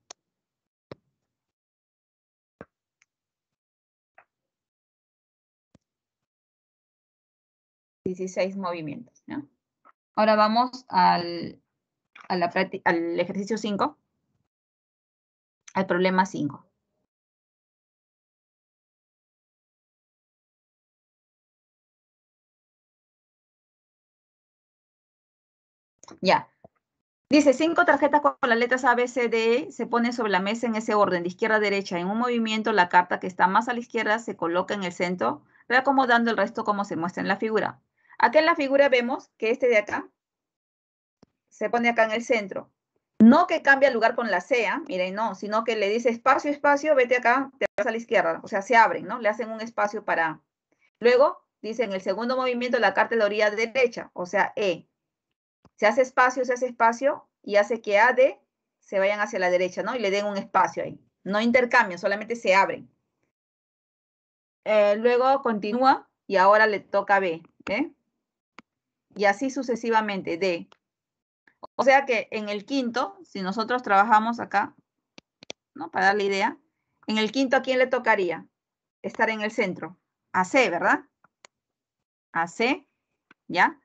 Dieciséis movimientos. Ahora vamos al, al ejercicio 5, al problema 5. Ya. Dice, cinco tarjetas con las letras A, B, C, D, E se pone sobre la mesa en ese orden, de izquierda a derecha. En un movimiento, la carta que está más a la izquierda se coloca en el centro, reacomodando el resto como se muestra en la figura. Acá en la figura vemos que este de acá se pone acá en el centro. No que cambia el lugar con la C, ¿ah? miren, no, sino que le dice espacio, espacio, vete acá, te vas a la izquierda. O sea, se abren, ¿no? Le hacen un espacio para... Luego, dice, en el segundo movimiento, la carta de la orilla derecha, o sea, E. Se hace espacio, se hace espacio y hace que A, D se vayan hacia la derecha, ¿no? Y le den un espacio ahí. No intercambian, solamente se abren. Eh, luego continúa y ahora le toca B, ¿eh? Y así sucesivamente, D. O sea que en el quinto, si nosotros trabajamos acá, ¿no? Para darle idea, en el quinto, ¿a quién le tocaría? Estar en el centro. A C, ¿verdad? A C, ¿ya?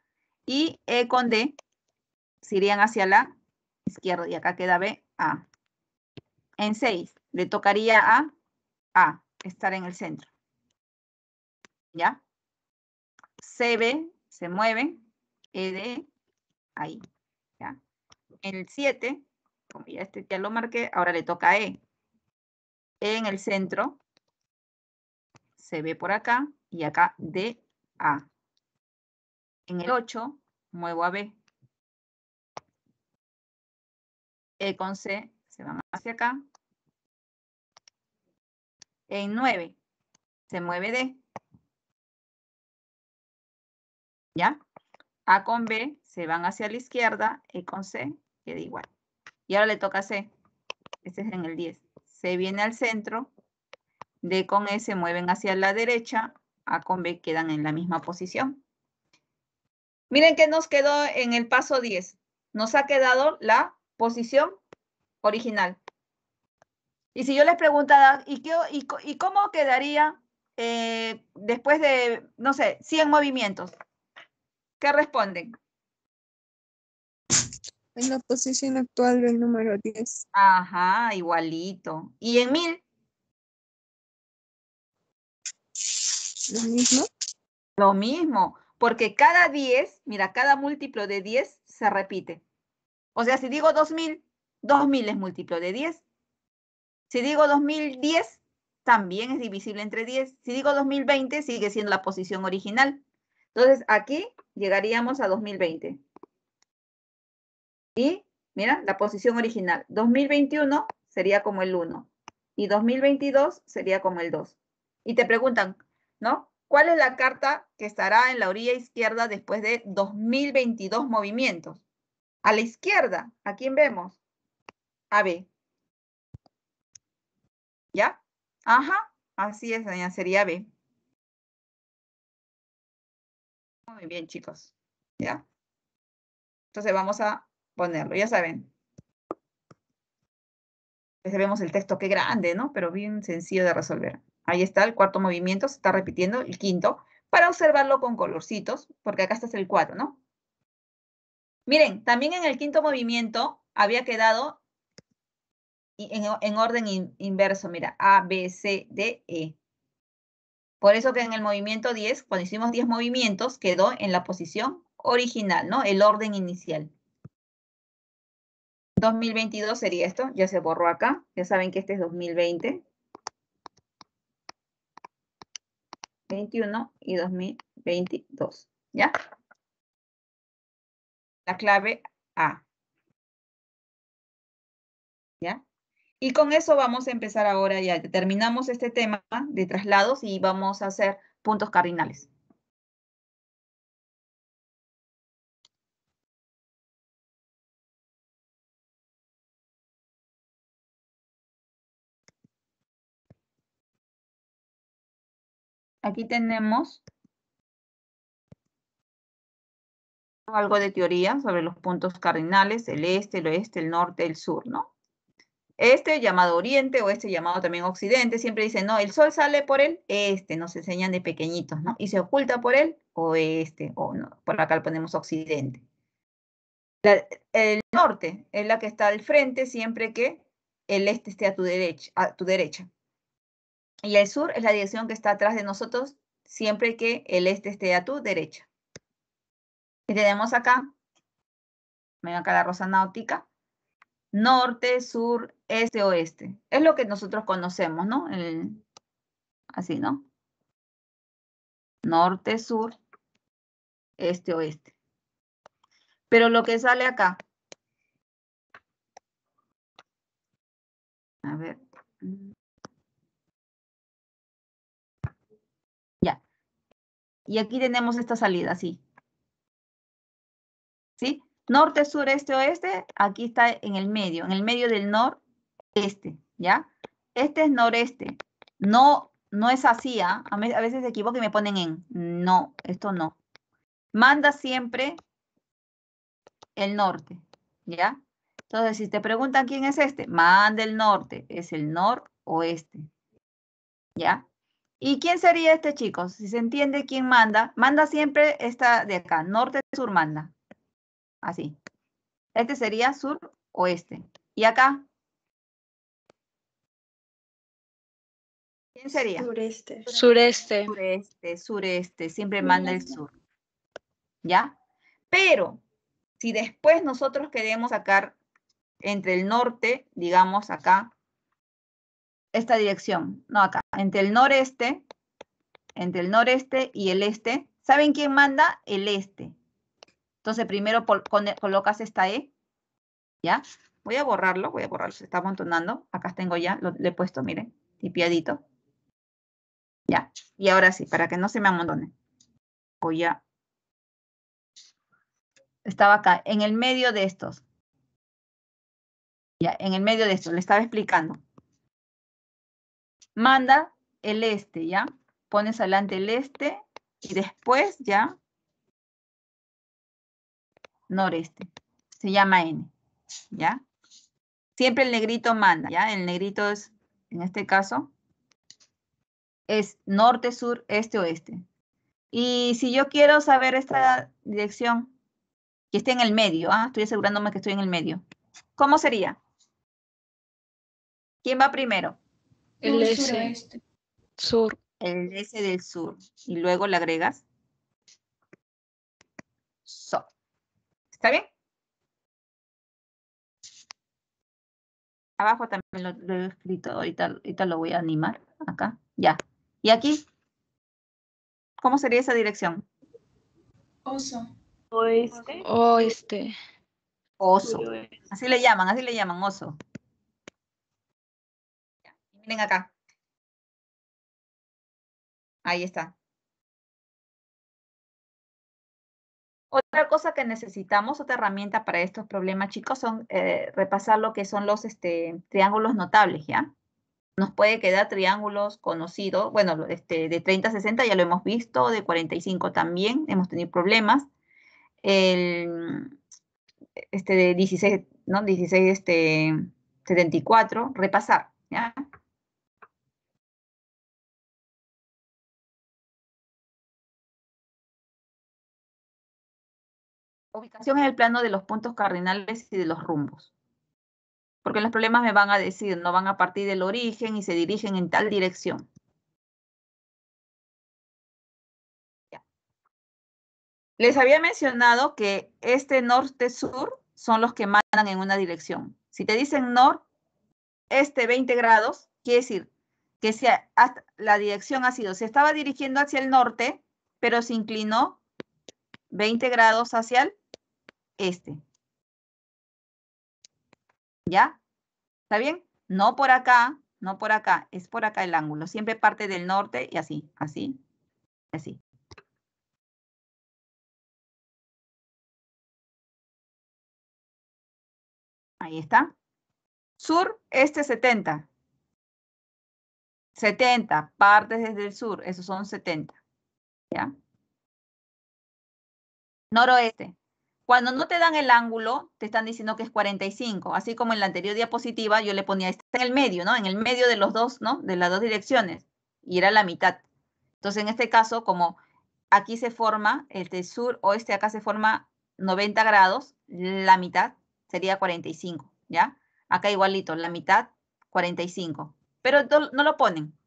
Y E con D se irían hacia la izquierda y acá queda B, A. En 6 le tocaría a A, estar en el centro. ¿Ya? CB se mueve, ED ahí. En el 7, como ya este ya lo marqué, ahora le toca a E. En el centro se ve por acá y acá D, A. En el 8 muevo a B. E con C se van hacia acá. En 9 se mueve D. ¿Ya? A con B se van hacia la izquierda, E con C queda igual. Y ahora le toca C. Este es en el 10. C viene al centro, D con E se mueven hacia la derecha, A con B quedan en la misma posición. Miren que nos quedó en el paso 10. Nos ha quedado la posición original. Y si yo les preguntara, ¿y, qué, y cómo quedaría eh, después de, no sé, 100 movimientos? ¿Qué responden? En la posición actual del número 10. Ajá, igualito. ¿Y en 1000? Lo mismo. Lo mismo, porque cada 10, mira, cada múltiplo de 10 se repite. O sea, si digo 2000, 2000 es múltiplo de 10. Si digo 2010, también es divisible entre 10. Si digo 2020, sigue siendo la posición original. Entonces, aquí llegaríamos a 2020. Y, mira, la posición original. 2021 sería como el 1. Y 2022 sería como el 2. Y te preguntan, ¿no? ¿Cuál es la carta que estará en la orilla izquierda después de 2022 movimientos? A la izquierda, ¿a quién vemos? A B. ¿Ya? Ajá, así es, doña, sería B. Muy bien, chicos. ¿Ya? Entonces vamos a ponerlo, ya saben. Pues vemos el texto, qué grande, ¿no? Pero bien sencillo de resolver. Ahí está el cuarto movimiento, se está repitiendo el quinto, para observarlo con colorcitos, porque acá está el 4, ¿no? Miren, también en el quinto movimiento había quedado en, en orden in- inverso, mira, A, B, C, D, E. Por eso que en el movimiento 10, cuando hicimos 10 movimientos, quedó en la posición original, ¿no? El orden inicial. 2022 sería esto, ya se borró acá. Ya saben que este es 2020. 21 y 2022, ¿ya? La clave A. ¿Ya? Y con eso vamos a empezar ahora, ya terminamos este tema de traslados y vamos a hacer puntos cardinales. Aquí tenemos algo de teoría sobre los puntos cardinales, el este, el oeste, el norte, el sur, ¿no? Este llamado oriente o este llamado también occidente, siempre dicen, no, el sol sale por el este, nos enseñan de pequeñitos, ¿no? Y se oculta por el oeste, o no, por acá le ponemos occidente. el norte es la que está al frente siempre que el este esté a tu derecha. A tu derecha. Y el sur es la dirección que está atrás de nosotros siempre que el este esté a tu derecha. Y tenemos acá, ven acá la rosa náutica, norte, sur, este, oeste. Es lo que nosotros conocemos, ¿no? así, ¿no? Norte, sur, este, oeste. Pero lo que sale acá. A ver. Ya. Y aquí tenemos esta salida, sí. ¿Sí? Norte, sur, este, oeste, aquí está en el medio, en el medio del noreste, ¿ya? Este es noreste. No, no es así, ¿ah? A veces se equivoca y me ponen en. No, esto no. Manda siempre el norte, ¿ya? Entonces, si te preguntan quién es este, manda el norte, es el noroeste, ¿ya? ¿Y quién sería este, chicos? Si se entiende quién manda, manda siempre esta de acá, norte-sur manda, Así. Este sería sur-oeste. ¿Y acá? ¿Quién sería? Sureste. Sureste. Sureste, sureste. Siempre manda el sur. ¿Ya? Pero, si después nosotros queremos sacar entre el norte, digamos acá, esta dirección, no acá, entre el noreste, entre el noreste y el este, ¿saben quién manda? El este. Entonces, primero colocas esta E, ¿ya? Voy a borrarlo, voy a borrarlo, se está amontonando. Acá tengo ya, lo, le he puesto, miren, tipiadito. Ya, y ahora sí, para que no se me amontone. Voy a... Estaba acá, en el medio de estos. Ya, en el medio de estos, le estaba explicando. Manda el este, ¿ya? Pones adelante el este y después ya noreste. Se llama N, ¿ya? Siempre el negrito manda, ¿ya? El negrito es, en este caso, es norte, sur, este, oeste. Y si yo quiero saber esta dirección, que esté en el medio, ¿ah? estoy asegurándome que estoy en el medio. ¿Cómo sería? ¿Quién va primero? El S. Sur. El S del sur. Y luego le agregas so. ¿Está bien? Abajo también lo, he escrito, ahorita, ahorita lo voy a animar, acá, ya. ¿Y aquí? ¿Cómo sería esa dirección? Oso. Oeste. Oeste. Oso. Así le llaman, así le llaman, oso. Miren acá. Ahí está. Otra cosa que necesitamos, otra herramienta para estos problemas, chicos, son eh, repasar lo que son los este, triángulos notables, ¿ya? Nos puede quedar triángulos conocidos, bueno, este, de 30 a 60 ya lo hemos visto, de 45 también, hemos tenido problemas. El, este de 16, ¿no? 16, este, 74, repasar, ¿ya? ubicación en el plano de los puntos cardinales y de los rumbos. Porque los problemas me van a decir, no van a partir del origen y se dirigen en tal dirección. Les había mencionado que este norte-sur son los que mandan en una dirección. Si te dicen norte, este 20 grados, quiere decir que si la dirección ha sido, se estaba dirigiendo hacia el norte, pero se inclinó 20 grados hacia el este. ¿Ya? ¿Está bien? No por acá, no por acá, es por acá el ángulo. Siempre parte del norte y así, así, así. Ahí está. Sur, este 70. 70, partes desde el sur, esos son 70. ¿Ya? Noroeste. Cuando no te dan el ángulo, te están diciendo que es 45. Así como en la anterior diapositiva, yo le ponía, está en el medio, ¿no? En el medio de los dos, ¿no? De las dos direcciones. Y era la mitad. Entonces, en este caso, como aquí se forma, el de sur oeste acá se forma 90 grados, la mitad sería 45, ¿ya? Acá igualito, la mitad, 45. Pero no lo ponen.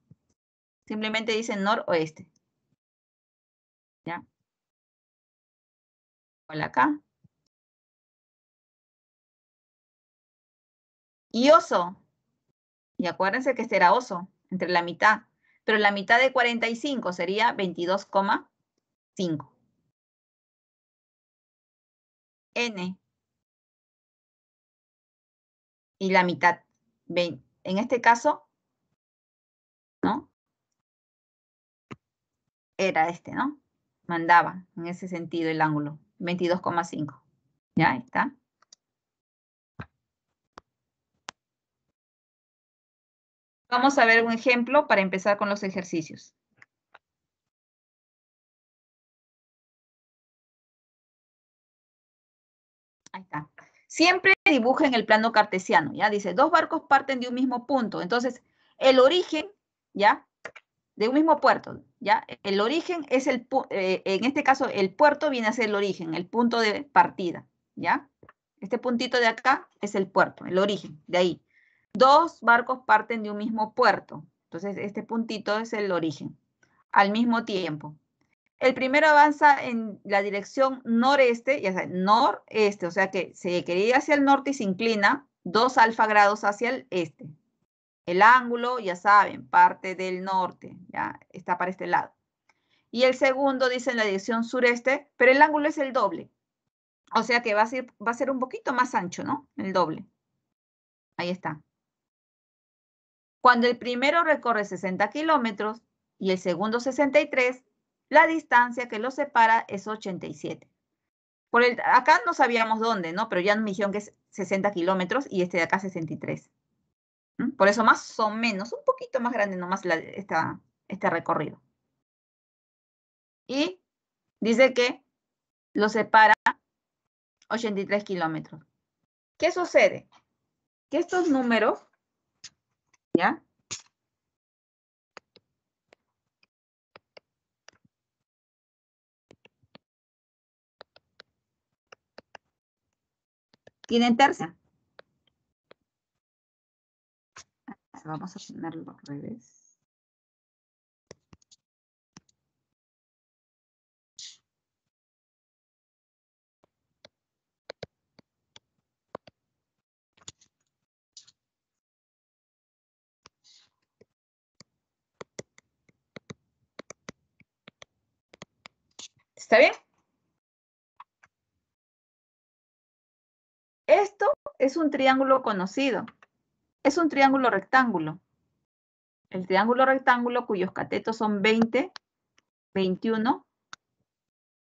Simplemente dicen noroeste. ¿Ya? Hola acá. Y oso. Y acuérdense que este era oso, entre la mitad. Pero la mitad de 45 sería 22,5. N. Y la mitad. En este caso, ¿no? Era este, ¿no? Mandaba en ese sentido el ángulo. 22,5. ¿Ya? está. Vamos a ver un ejemplo para empezar con los ejercicios. Ahí está. Siempre dibujen el plano cartesiano, ¿ya? Dice, dos barcos parten de un mismo punto. Entonces, el origen, ¿ya? De un mismo puerto, ¿ya? El origen es el, eh, en este caso, el puerto viene a ser el origen, el punto de partida, ¿ya? Este puntito de acá es el puerto, el origen, de ahí. Dos barcos parten de un mismo puerto. Entonces, este puntito es el origen, al mismo tiempo. El primero avanza en la dirección noreste, ya sea, noreste, o sea que se quería hacia el norte y se inclina dos alfa grados hacia el este. El ángulo, ya saben, parte del norte, ya está para este lado. Y el segundo dice en la dirección sureste, pero el ángulo es el doble. O sea que va a ser, va a ser un poquito más ancho, ¿no? El doble. Ahí está. Cuando el primero recorre 60 kilómetros y el segundo 63, la distancia que los separa es 87. Por el, acá no sabíamos dónde, ¿no? Pero ya me dijeron que es 60 kilómetros y este de acá 63. Por eso más o menos, un poquito más grande nomás la, este recorrido. Y dice que lo separa 83 kilómetros. ¿Qué sucede? Que estos números, ¿ya? Tienen tercia. vamos a ponerlo al revés. ¿Está bien? Esto es un triángulo conocido es un triángulo rectángulo. El triángulo rectángulo cuyos catetos son 20, 21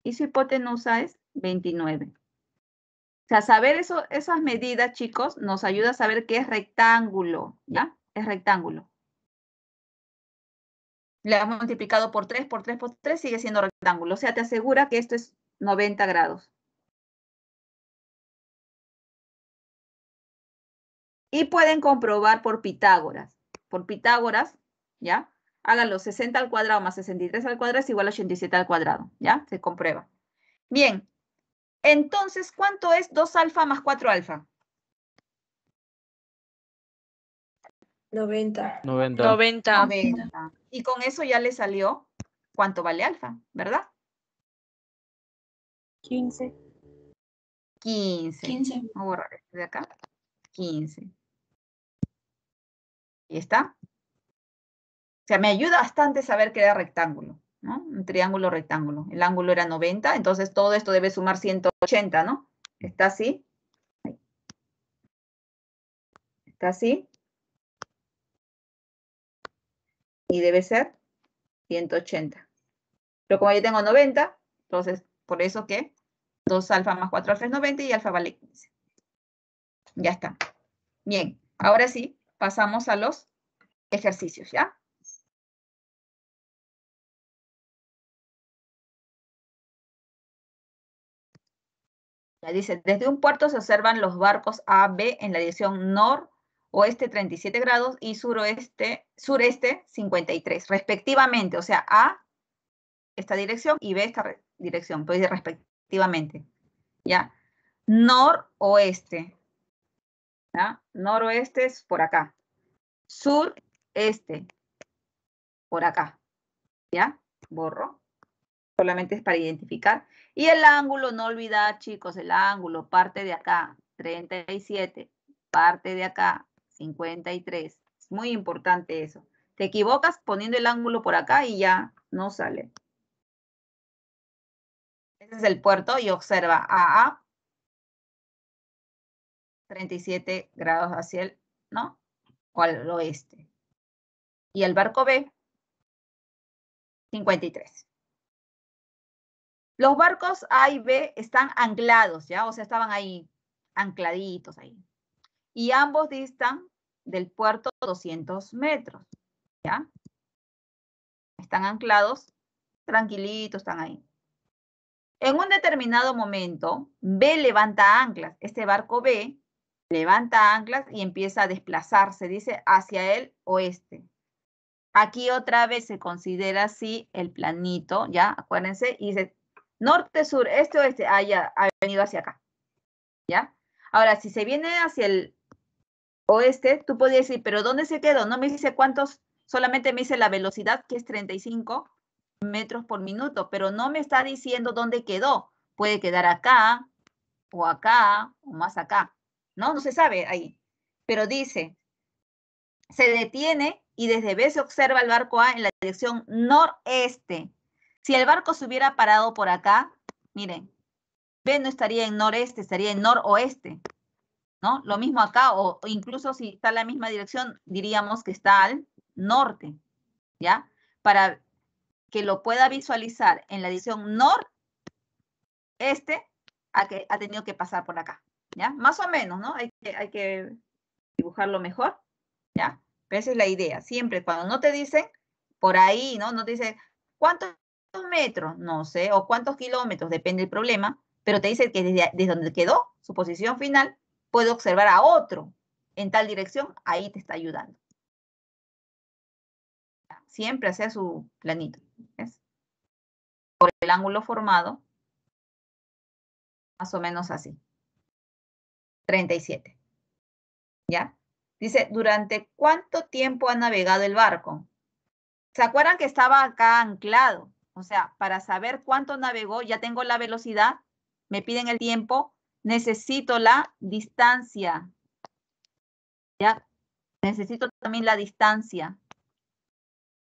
y su hipotenusa es 29. O sea, saber eso, esas medidas, chicos, nos ayuda a saber qué es rectángulo, ¿ya? Es rectángulo. Le has multiplicado por 3, por 3, por 3, sigue siendo rectángulo. O sea, te asegura que esto es 90 grados. Y pueden comprobar por Pitágoras. Por Pitágoras, ¿ya? Háganlo 60 al cuadrado más 63 al cuadrado es igual a 87 al cuadrado, ¿ya? Se comprueba. Bien, entonces, ¿cuánto es 2 alfa más 4 alfa? 90. 90. 90. Y con eso ya le salió cuánto vale alfa, ¿verdad? 15. 15. 15. Voy a borrar este de acá. 15. ¿Y está? O sea, me ayuda bastante saber que era rectángulo, ¿no? Un triángulo rectángulo. El ángulo era 90, entonces todo esto debe sumar 180, ¿no? ¿Está así? ¿Está así? Y debe ser 180. Pero como yo tengo 90, entonces por eso que 2 alfa más 4 alfa es 90 y alfa vale 15. Ya está. Bien, ahora sí, pasamos a los ejercicios, ¿ya? Ya dice, desde un puerto se observan los barcos A, B en la dirección noroeste 37 grados y suroeste, sureste 53, respectivamente. O sea, A, esta dirección, y B, esta dirección, pues respectivamente. ¿Ya? Noroeste. ¿Ya? Noroeste es por acá. Sureste, por acá. ¿Ya? Borro. Solamente es para identificar. Y el ángulo, no olvidar, chicos, el ángulo parte de acá, 37, parte de acá, 53. Es muy importante eso. Te equivocas poniendo el ángulo por acá y ya no sale. Ese es el puerto y observa AA, 37 grados hacia el, ¿no? O al oeste. Y el barco B, 53. Los barcos A y B están anclados, ¿ya? O sea, estaban ahí, ancladitos ahí. Y ambos distan del puerto 200 metros, ¿ya? Están anclados, tranquilitos, están ahí. En un determinado momento, B levanta anclas. Este barco B levanta anclas y empieza a desplazarse, dice, hacia el oeste. Aquí otra vez se considera así el planito, ¿ya? Acuérdense, y dice, norte, sur, este, oeste, ah, ya, ha venido hacia acá, ¿ya? Ahora, si se viene hacia el oeste, tú podrías decir, pero ¿dónde se quedó? No me dice cuántos, solamente me dice la velocidad, que es 35 metros por minuto, pero no me está diciendo dónde quedó. Puede quedar acá, o acá, o más acá, ¿no? No se sabe ahí. Pero dice, se detiene y desde B se observa el barco A en la dirección noreste. Si el barco se hubiera parado por acá, miren, B no estaría en noreste, estaría en noroeste, ¿no? Lo mismo acá, o, incluso si está en la misma dirección, diríamos que está al norte, ¿ya? Para que lo pueda visualizar en la dirección noreste, ha, que, ha tenido que pasar por acá, ¿ya? Más o menos, ¿no? Hay que, hay que dibujarlo mejor, ¿ya? Pero esa es la idea. Siempre cuando no te dicen por ahí, ¿no? No te dice, ¿cuántos metros? No sé, o cuántos kilómetros, depende del problema, pero te dice que desde, desde donde quedó su posición final, puede observar a otro en tal dirección, ahí te está ayudando. Siempre hacer su planito. ¿ves? Por el ángulo formado, más o menos así. 37. ¿Ya? Dice, ¿durante cuánto tiempo ha navegado el barco? ¿Se acuerdan que estaba acá anclado? O sea, para saber cuánto navegó, ya tengo la velocidad, me piden el tiempo, necesito la distancia. ¿Ya? Necesito también la distancia.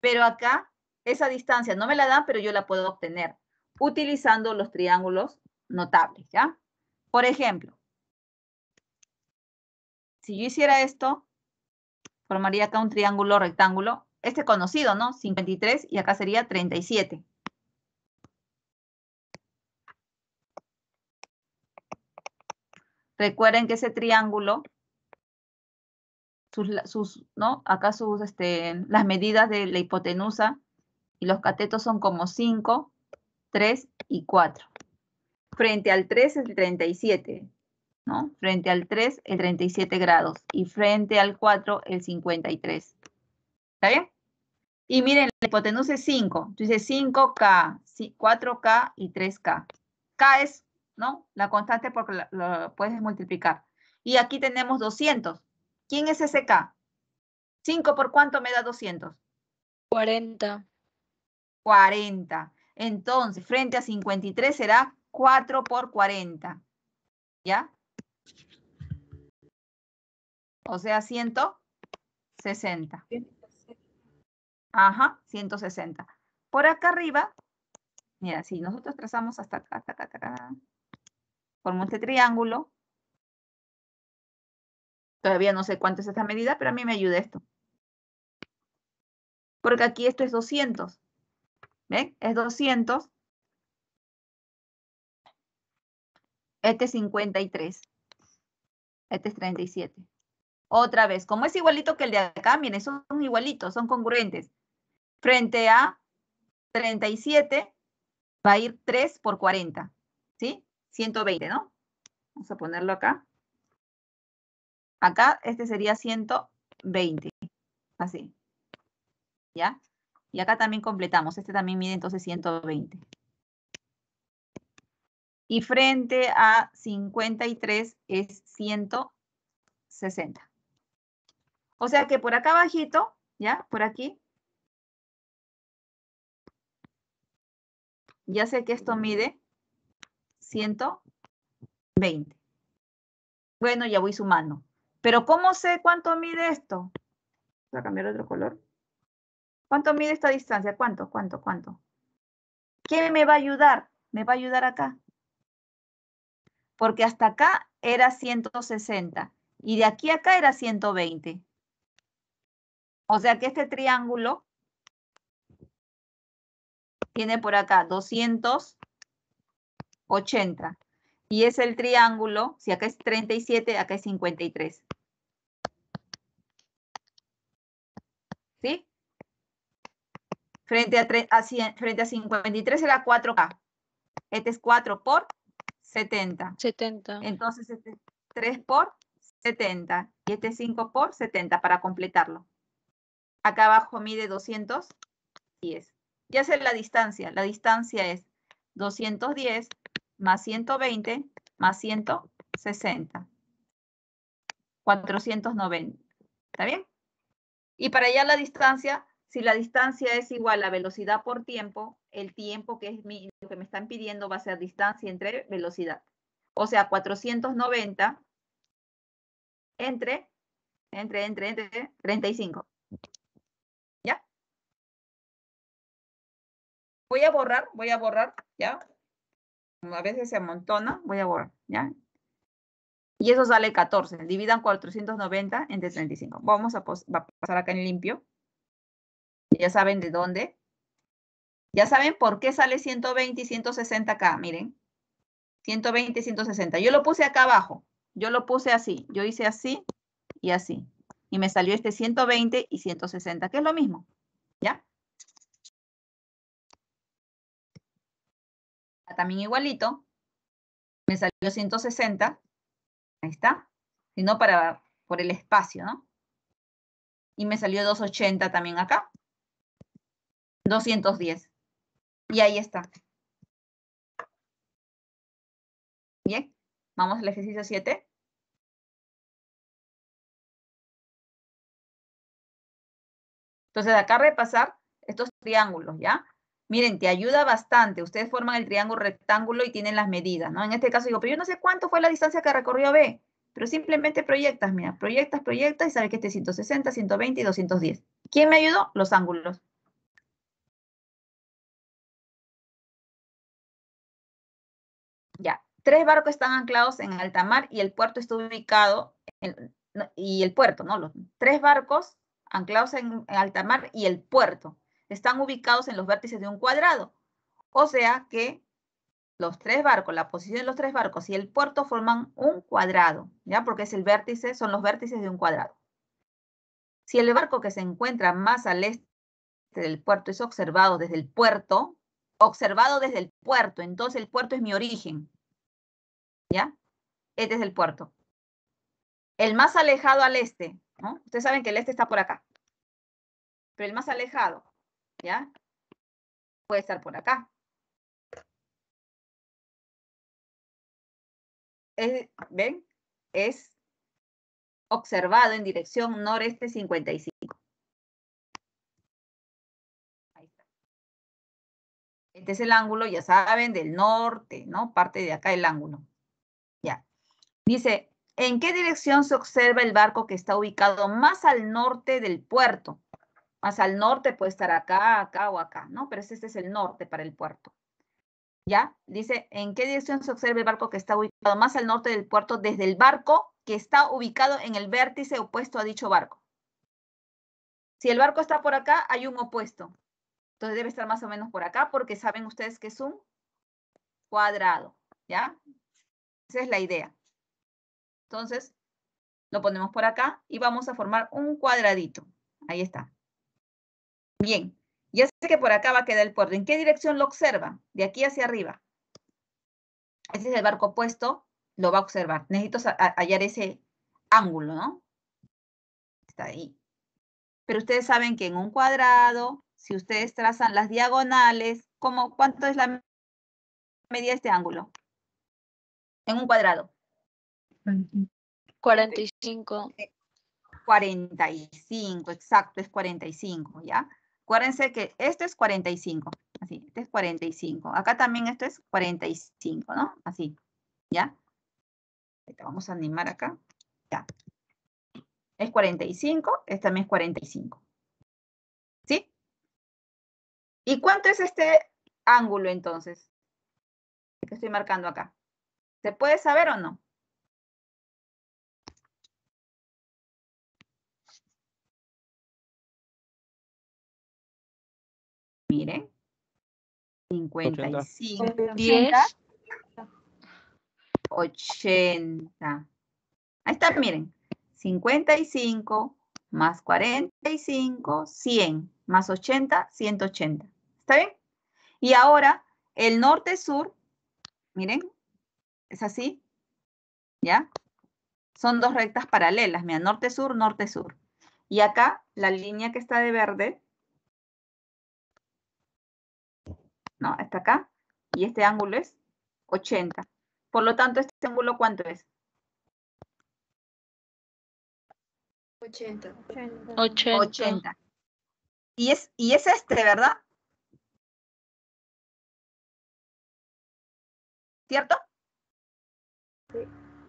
Pero acá, esa distancia no me la dan, pero yo la puedo obtener utilizando los triángulos notables, ¿ya? Por ejemplo, si yo hiciera esto, formaría acá un triángulo rectángulo. Este conocido, ¿no? 53 y acá sería 37. Recuerden que ese triángulo, sus, ¿no? Acá sus, este, las medidas de la hipotenusa y los catetos son como 5, 3 y 4. Frente al 3 es el 37. ¿no? Frente al 3, el 37 grados. Y frente al 4, el 53. ¿Está bien? Y miren, la hipotenusa es 5. Entonces 5K, 4K y 3K. K es, ¿no? La constante porque lo, puedes multiplicar. Y aquí tenemos 200. ¿Quién es ese K? 5 por cuánto me da 200? 40. 40. Entonces, frente a 53 será 4 por 40. ¿Ya? O sea, 160. Ajá, 160. Por acá arriba, mira, si nosotros trazamos hasta acá, hasta acá, hasta acá, formo este triángulo. Todavía no sé cuánto es esta medida, pero a mí me ayuda esto. Porque aquí esto es 200. ¿Ven? Es 200. Este es 53. Este es 37. Otra vez, como es igualito que el de acá, miren, son igualitos, son congruentes. Frente a 37 va a ir 3 por 40, ¿sí? 120, ¿no? Vamos a ponerlo acá. Acá este sería 120, así. ¿Ya? Y acá también completamos, este también mide entonces 120. Y frente a 53 es 160. O sea que por acá abajito, ¿ya? Por aquí. Ya sé que esto mide 120. Bueno, ya voy sumando. Pero ¿cómo sé cuánto mide esto? Voy a cambiar otro color. ¿Cuánto mide esta distancia? ¿Cuánto? ¿Cuánto? ¿Cuánto? ¿Qué me va a ayudar? Me va a ayudar acá. Porque hasta acá era 160 y de aquí a acá era 120. O sea que este triángulo tiene por acá 280. Y es el triángulo, si acá es 37, acá es 53. ¿Sí? Frente a, frente a 53 era 4K. Este es 4 por 70. 70. Entonces este es 3 por 70. Y este es 5 por 70 para completarlo. Acá abajo mide 210. Ya sé la distancia. La distancia es 210 más 120 más 160. 490. ¿Está bien? Y para allá la distancia, si la distancia es igual a velocidad por tiempo, el tiempo que es lo que me están pidiendo va a ser distancia entre velocidad. O sea, 490 entre, entre, entre, entre 35. Voy a borrar, voy a borrar, ¿ya? A veces se amontona, voy a borrar, ¿ya? Y eso sale 14. Dividan 490 entre 35. Vamos a, pasar acá en limpio. Ya saben de dónde. Ya saben por qué sale 120 y 160 acá, miren. 120 y 160. Yo lo puse acá abajo. Yo lo puse así. Yo hice así y así. Y me salió este 120 y 160, que es lo mismo. ¿Ya? También igualito. Me salió 160. Ahí está. Sino para, por el espacio, ¿no? Y me salió 280 también acá. 210. Y ahí está. Bien. Vamos al ejercicio 7. Entonces, acá repasar estos triángulos, ¿ya? Miren, te ayuda bastante. Ustedes forman el triángulo rectángulo y tienen las medidas, ¿no? En este caso digo, pero yo no sé cuánto fue la distancia que recorrió B, pero simplemente proyectas, mira, proyectas, proyectas y sabes que este es 160, 120 y 210. ¿Quién me ayudó? Los ángulos. Ya, tres barcos están anclados en alta mar y el puerto está ubicado, en, y el puerto, ¿no? Los tres barcos anclados en alta mar y el puerto están ubicados en los vértices de un cuadrado. O sea que los tres barcos, la posición de los tres barcos y el puerto forman un cuadrado, ¿ya? Porque es el vértice, son los vértices de un cuadrado. Si el barco que se encuentra más al este del puerto es observado desde el puerto, observado desde el puerto, entonces el puerto es mi origen, ¿ya? Este es el puerto. El más alejado al este, ¿no? Ustedes saben que el este está por acá. Pero el más alejado ¿ya? Puede estar por acá. ¿Ven? Es observado en dirección noreste 55. Ahí está. Este es el ángulo, ya saben, del norte, ¿no? Parte de acá el ángulo. Ya. Dice, ¿en qué dirección se observa el barco que está ubicado más al norte del puerto? Más al norte puede estar acá, acá o acá, ¿no? Pero este es el norte para el puerto. ¿Ya? Dice, ¿en qué dirección se observa el barco que está ubicado más al norte del puerto desde el barco que está ubicado en el vértice opuesto a dicho barco? Si el barco está por acá, hay un opuesto. Entonces debe estar más o menos por acá porque saben ustedes que es un cuadrado, ¿ya? Esa es la idea. Entonces, lo ponemos por acá y vamos a formar un cuadradito. Ahí está. Bien, ya sé que por acá va a quedar el puerto. ¿En qué dirección lo observa? De aquí hacia arriba. Ese es el barco opuesto, lo va a observar. Necesito hallar ese ángulo, ¿no? Está ahí. Pero ustedes saben que en un cuadrado, si ustedes trazan las diagonales, ¿cómo, ¿cuánto es la medida de este ángulo? En un cuadrado. 45. 45, exacto, es 45, ¿ya? Acuérdense que este es 45, así, este es 45. Acá también esto es 45, ¿no? Así, ¿ya? Vamos a animar acá, ya. Es 45, este también es 45. ¿Sí? ¿Y cuánto es este ángulo entonces? Que estoy marcando acá. ¿Se puede saber o no? Miren. 55. 10. 80. Ahí está, miren. 55 más 45, 100 más 80, 180. ¿Está bien? Y ahora, el norte-sur, miren, es así, ¿ya? Son dos rectas paralelas, mira, norte-sur, norte-sur. Y acá, la línea que está de verde ¿no? Está acá. Y este ángulo es 80. Por lo tanto, este ángulo, ¿cuánto es? 80. 80. 80. Y es, y es este, ¿verdad? ¿Cierto?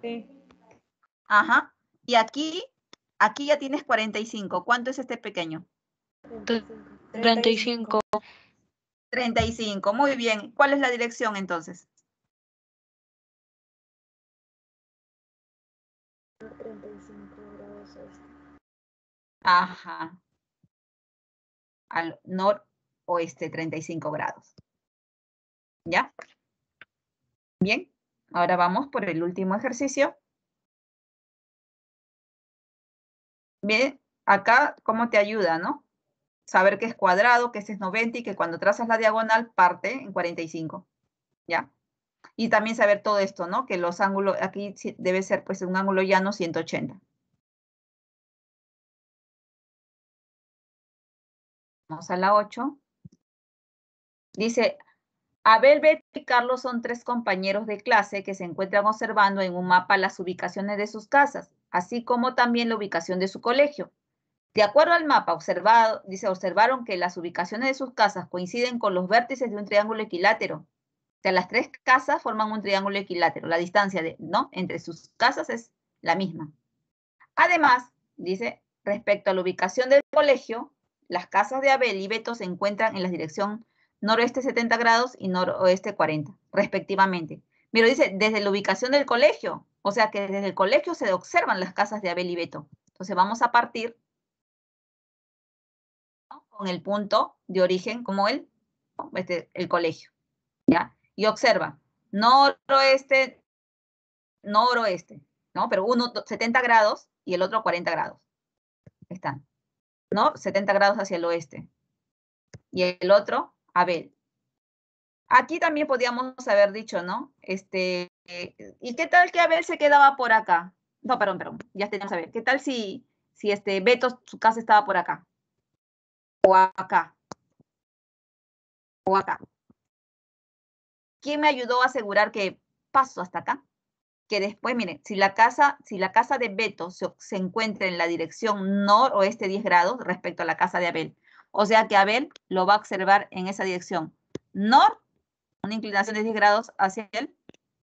Sí. Ajá. Y aquí, aquí ya tienes 45. ¿Cuánto es este pequeño? 35. 35. Muy bien. ¿Cuál es la dirección entonces? 35 grados este. Ajá. Al noroeste, 35 grados. ¿Ya? Bien. Ahora vamos por el último ejercicio. Bien, acá, ¿cómo te ayuda, no? Saber que es cuadrado, que ese es 90 y que cuando trazas la diagonal parte en 45. ¿Ya? Y también saber todo esto, ¿no? Que los ángulos, aquí debe ser pues un ángulo llano 180. Vamos a la 8. Dice, Abel, Beto y Carlos son tres compañeros de clase que se encuentran observando en un mapa las ubicaciones de sus casas, así como también la ubicación de su colegio. De acuerdo al mapa observado, dice, observaron que las ubicaciones de sus casas coinciden con los vértices de un triángulo equilátero. O sea, las tres casas forman un triángulo equilátero. La distancia de, ¿no? entre sus casas es la misma. Además, dice, respecto a la ubicación del colegio, las casas de Abel y Beto se encuentran en la dirección noroeste 70 grados y noroeste 40, respectivamente. Pero dice, desde la ubicación del colegio, o sea que desde el colegio se observan las casas de Abel y Beto. Entonces vamos a partir el punto de origen como el, este, el colegio. ¿ya? Y observa, noroeste, noroeste, ¿no? Pero uno 70 grados y el otro 40 grados. Están, ¿no? 70 grados hacia el oeste. Y el otro, Abel. Aquí también podíamos haber dicho, ¿no? Este, ¿y qué tal que Abel se quedaba por acá? No, perdón, perdón, ya tenemos a ver. ¿Qué tal si, si este Beto, su casa estaba por acá? O acá. O acá. ¿Quién me ayudó a asegurar que paso hasta acá? Que después, miren, si la casa, si la casa de Beto se, encuentra en la dirección noroeste 10 grados respecto a la casa de Abel, o sea que Abel lo va a observar en esa dirección, Nor, una inclinación de 10 grados hacia el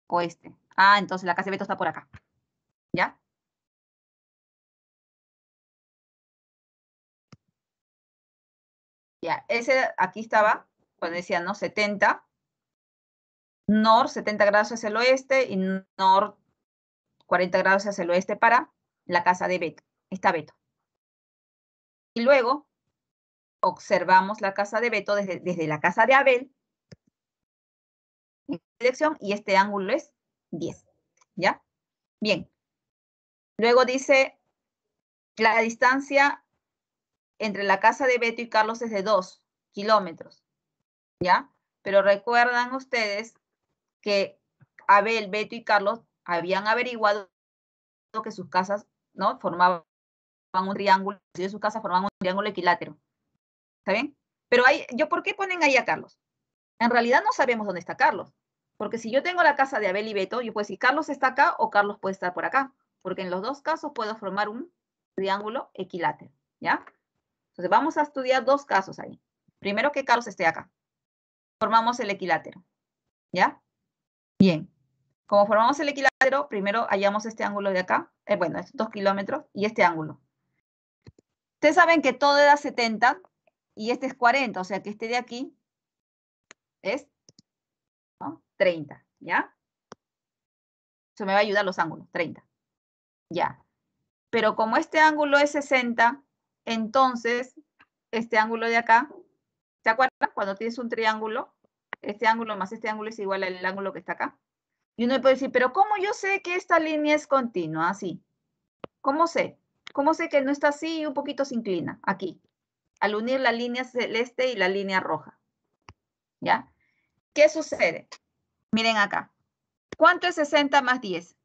oeste. Ah, entonces la casa de Beto está por acá. ¿Ya? Ya, ese aquí estaba, cuando decía, ¿no? 70. Nor, 70 grados hacia el oeste y Nor, 40 grados hacia el oeste para la casa de Beto. Está Beto. Y luego observamos la casa de Beto desde, desde la casa de Abel en dirección y este ángulo es 10. ¿Ya? Bien. Luego dice la distancia entre la casa de Beto y Carlos es de 2 kilómetros. ¿Ya? Pero recuerdan ustedes que Abel, Beto y Carlos habían averiguado que sus casas ¿no? formaban un triángulo, de sus casas formaban un triángulo equilátero. ¿Está bien? Pero hay, ¿yo por qué ponen ahí a Carlos? En realidad no sabemos dónde está Carlos. Porque si yo tengo la casa de Abel y Beto, yo puedo decir Carlos está acá o Carlos puede estar por acá. Porque en los dos casos puedo formar un triángulo equilátero. ¿Ya? Entonces vamos a estudiar dos casos ahí. Primero que Carlos esté acá. Formamos el equilátero. ¿Ya? Bien. Como formamos el equilátero, primero hallamos este ángulo de acá. Eh, bueno, es 2 kilómetros y este ángulo. Ustedes saben que todo da 70 y este es 40, o sea que este de aquí es 30, ¿ya? Eso me va a ayudar los ángulos, 30. Ya. Pero como este ángulo es 60, entonces este ángulo de acá, ¿se acuerdan? Cuando tienes un triángulo, este ángulo más este ángulo es igual al ángulo que está acá. Y uno puede decir, pero ¿cómo yo sé que esta línea es continua? Así. ¿Cómo sé? ¿Cómo sé que no está así y un poquito se inclina? Aquí al unir la línea celeste y la línea roja. ¿Ya? ¿Qué sucede? Miren acá. ¿Cuánto es 60 más 10?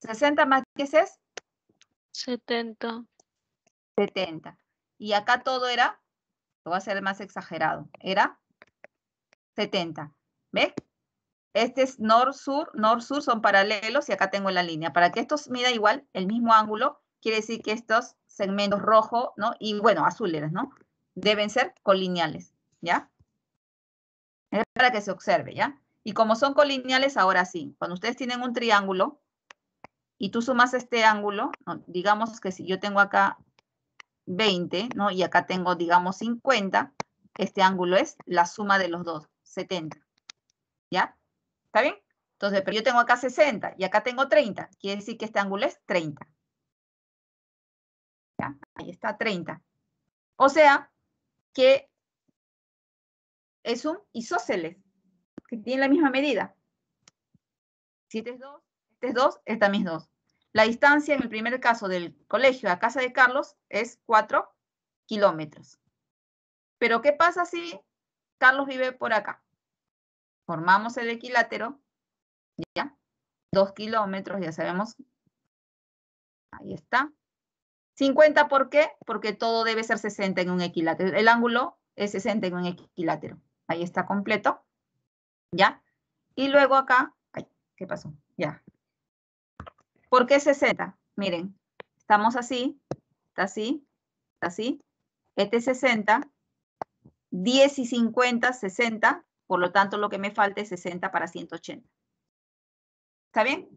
60 más 10 es 70. 70. Y acá todo era, lo voy a hacer más exagerado, era 70. ¿Ves? Este es nor-sur, nor-sur son paralelos y acá tengo la línea. Para que estos mida igual el mismo ángulo, quiere decir que estos segmentos rojo, ¿no? Y bueno, azules, ¿no? Deben ser colineales, ¿ya? Es para que se observe, ¿ya? Y como son colineales, ahora sí, cuando ustedes tienen un triángulo y tú sumas este ángulo, digamos que si yo tengo acá 20, ¿no? Y acá tengo, digamos, 50, este ángulo es la suma de los dos, 70. ¿Ya? ¿Está bien? Entonces, pero yo tengo acá 60 y acá tengo 30. Quiere decir que este ángulo es 30. Ahí está, 30. O sea, que es un isósceles, que tiene la misma medida. Si este es 2, este es 2, esta es 2. La distancia en el primer caso del colegio a casa de Carlos es 4 kilómetros. Pero ¿qué pasa si Carlos vive por acá? Formamos el equilátero, ¿ya? 2 kilómetros, ya sabemos. Ahí está. 50, ¿por qué? Porque todo debe ser 60 en un equilátero. El ángulo es 60 en un equilátero. Ahí está completo. ¿Ya? Y luego acá, ay, ¿qué pasó? Ya. ¿Por qué 60? Miren, estamos así, está así, está así. Este es 60, 10 y 50, 60. Por lo tanto, lo que me falta es 60 para 180. ¿Está bien?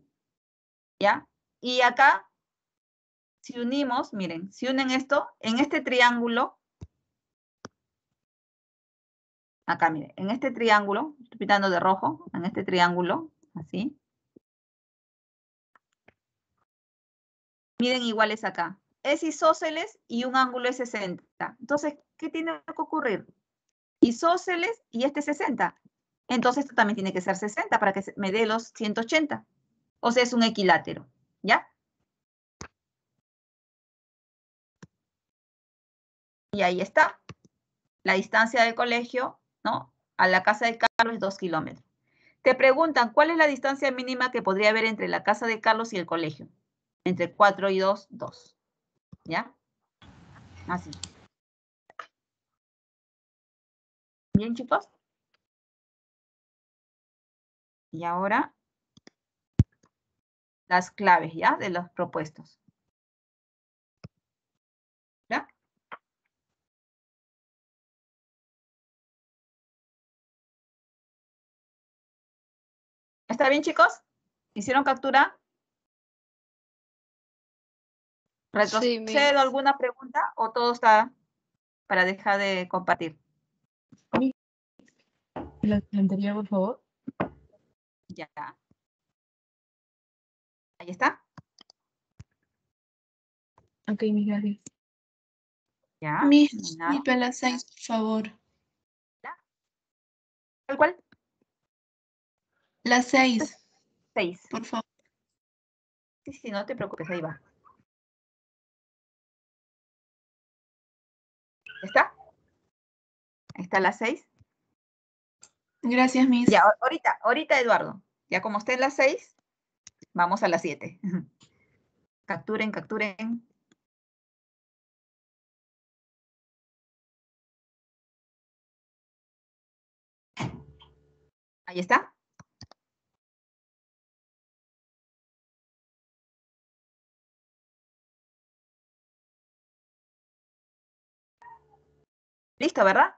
¿Ya? Y acá si unimos, miren, si unen esto, en este triángulo, acá miren, en este triángulo, estoy pintando de rojo, en este triángulo, así. Miren iguales acá. Es isósceles y un ángulo es 60. Entonces, ¿qué tiene que ocurrir? Isósceles y este 60. Entonces, esto también tiene que ser 60 para que me dé los 180. O sea, es un equilátero, ¿ya? Y ahí está. La distancia del colegio, ¿no? A la casa de Carlos es dos kilómetros. Te preguntan, ¿cuál es la distancia mínima que podría haber entre la casa de Carlos y el colegio? Entre 4 y 2, 2. ¿Ya? Así. ¿Bien, chicos? Y ahora las claves, ¿ya? De los propuestos. ¿Ya? ¿Está bien, chicos? ¿Hicieron captura? Sí. ¿Retrocedo alguna pregunta o todo está para dejar de compartir? La anterior, por favor. Ya. Ahí está. Ok, mis gracias. Ya. Miss, fenomenal. mi pela 6, por favor. ¿Cuál, cuál? La 6, Seis. por favor. Sí, sí, no te preocupes, ahí va. ¿Ya ¿Está? Está la seis. Gracias, Miss. Ya, a- ahorita, ahorita, Eduardo. Ya como esté en las seis, vamos a las siete. (laughs) Capturen, capturen. Ahí está. Listo, ¿verdad?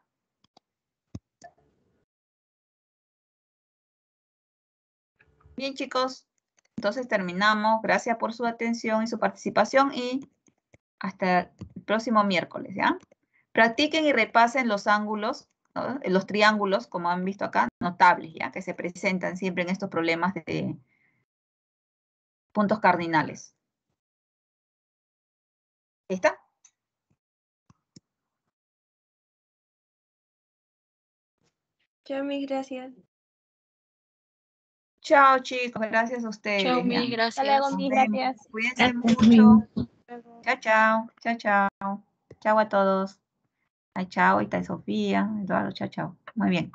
Bien, chicos. Entonces terminamos. Gracias por su atención y su participación y hasta el próximo miércoles, ¿ya? Practiquen y repasen los ángulos, los triángulos, como han visto acá, notables, ¿ya? Que se presentan siempre en estos problemas de puntos cardinales. ¿Está? Chao, Miss, gracias. Chao, chicos. Gracias a ustedes. Chao, mil gracias. Cuídense mucho. Chao, chao. Chao, chao. Chao a todos. Ay, chao. Ahí está Sofía, Eduardo. Chao, chao. Muy bien.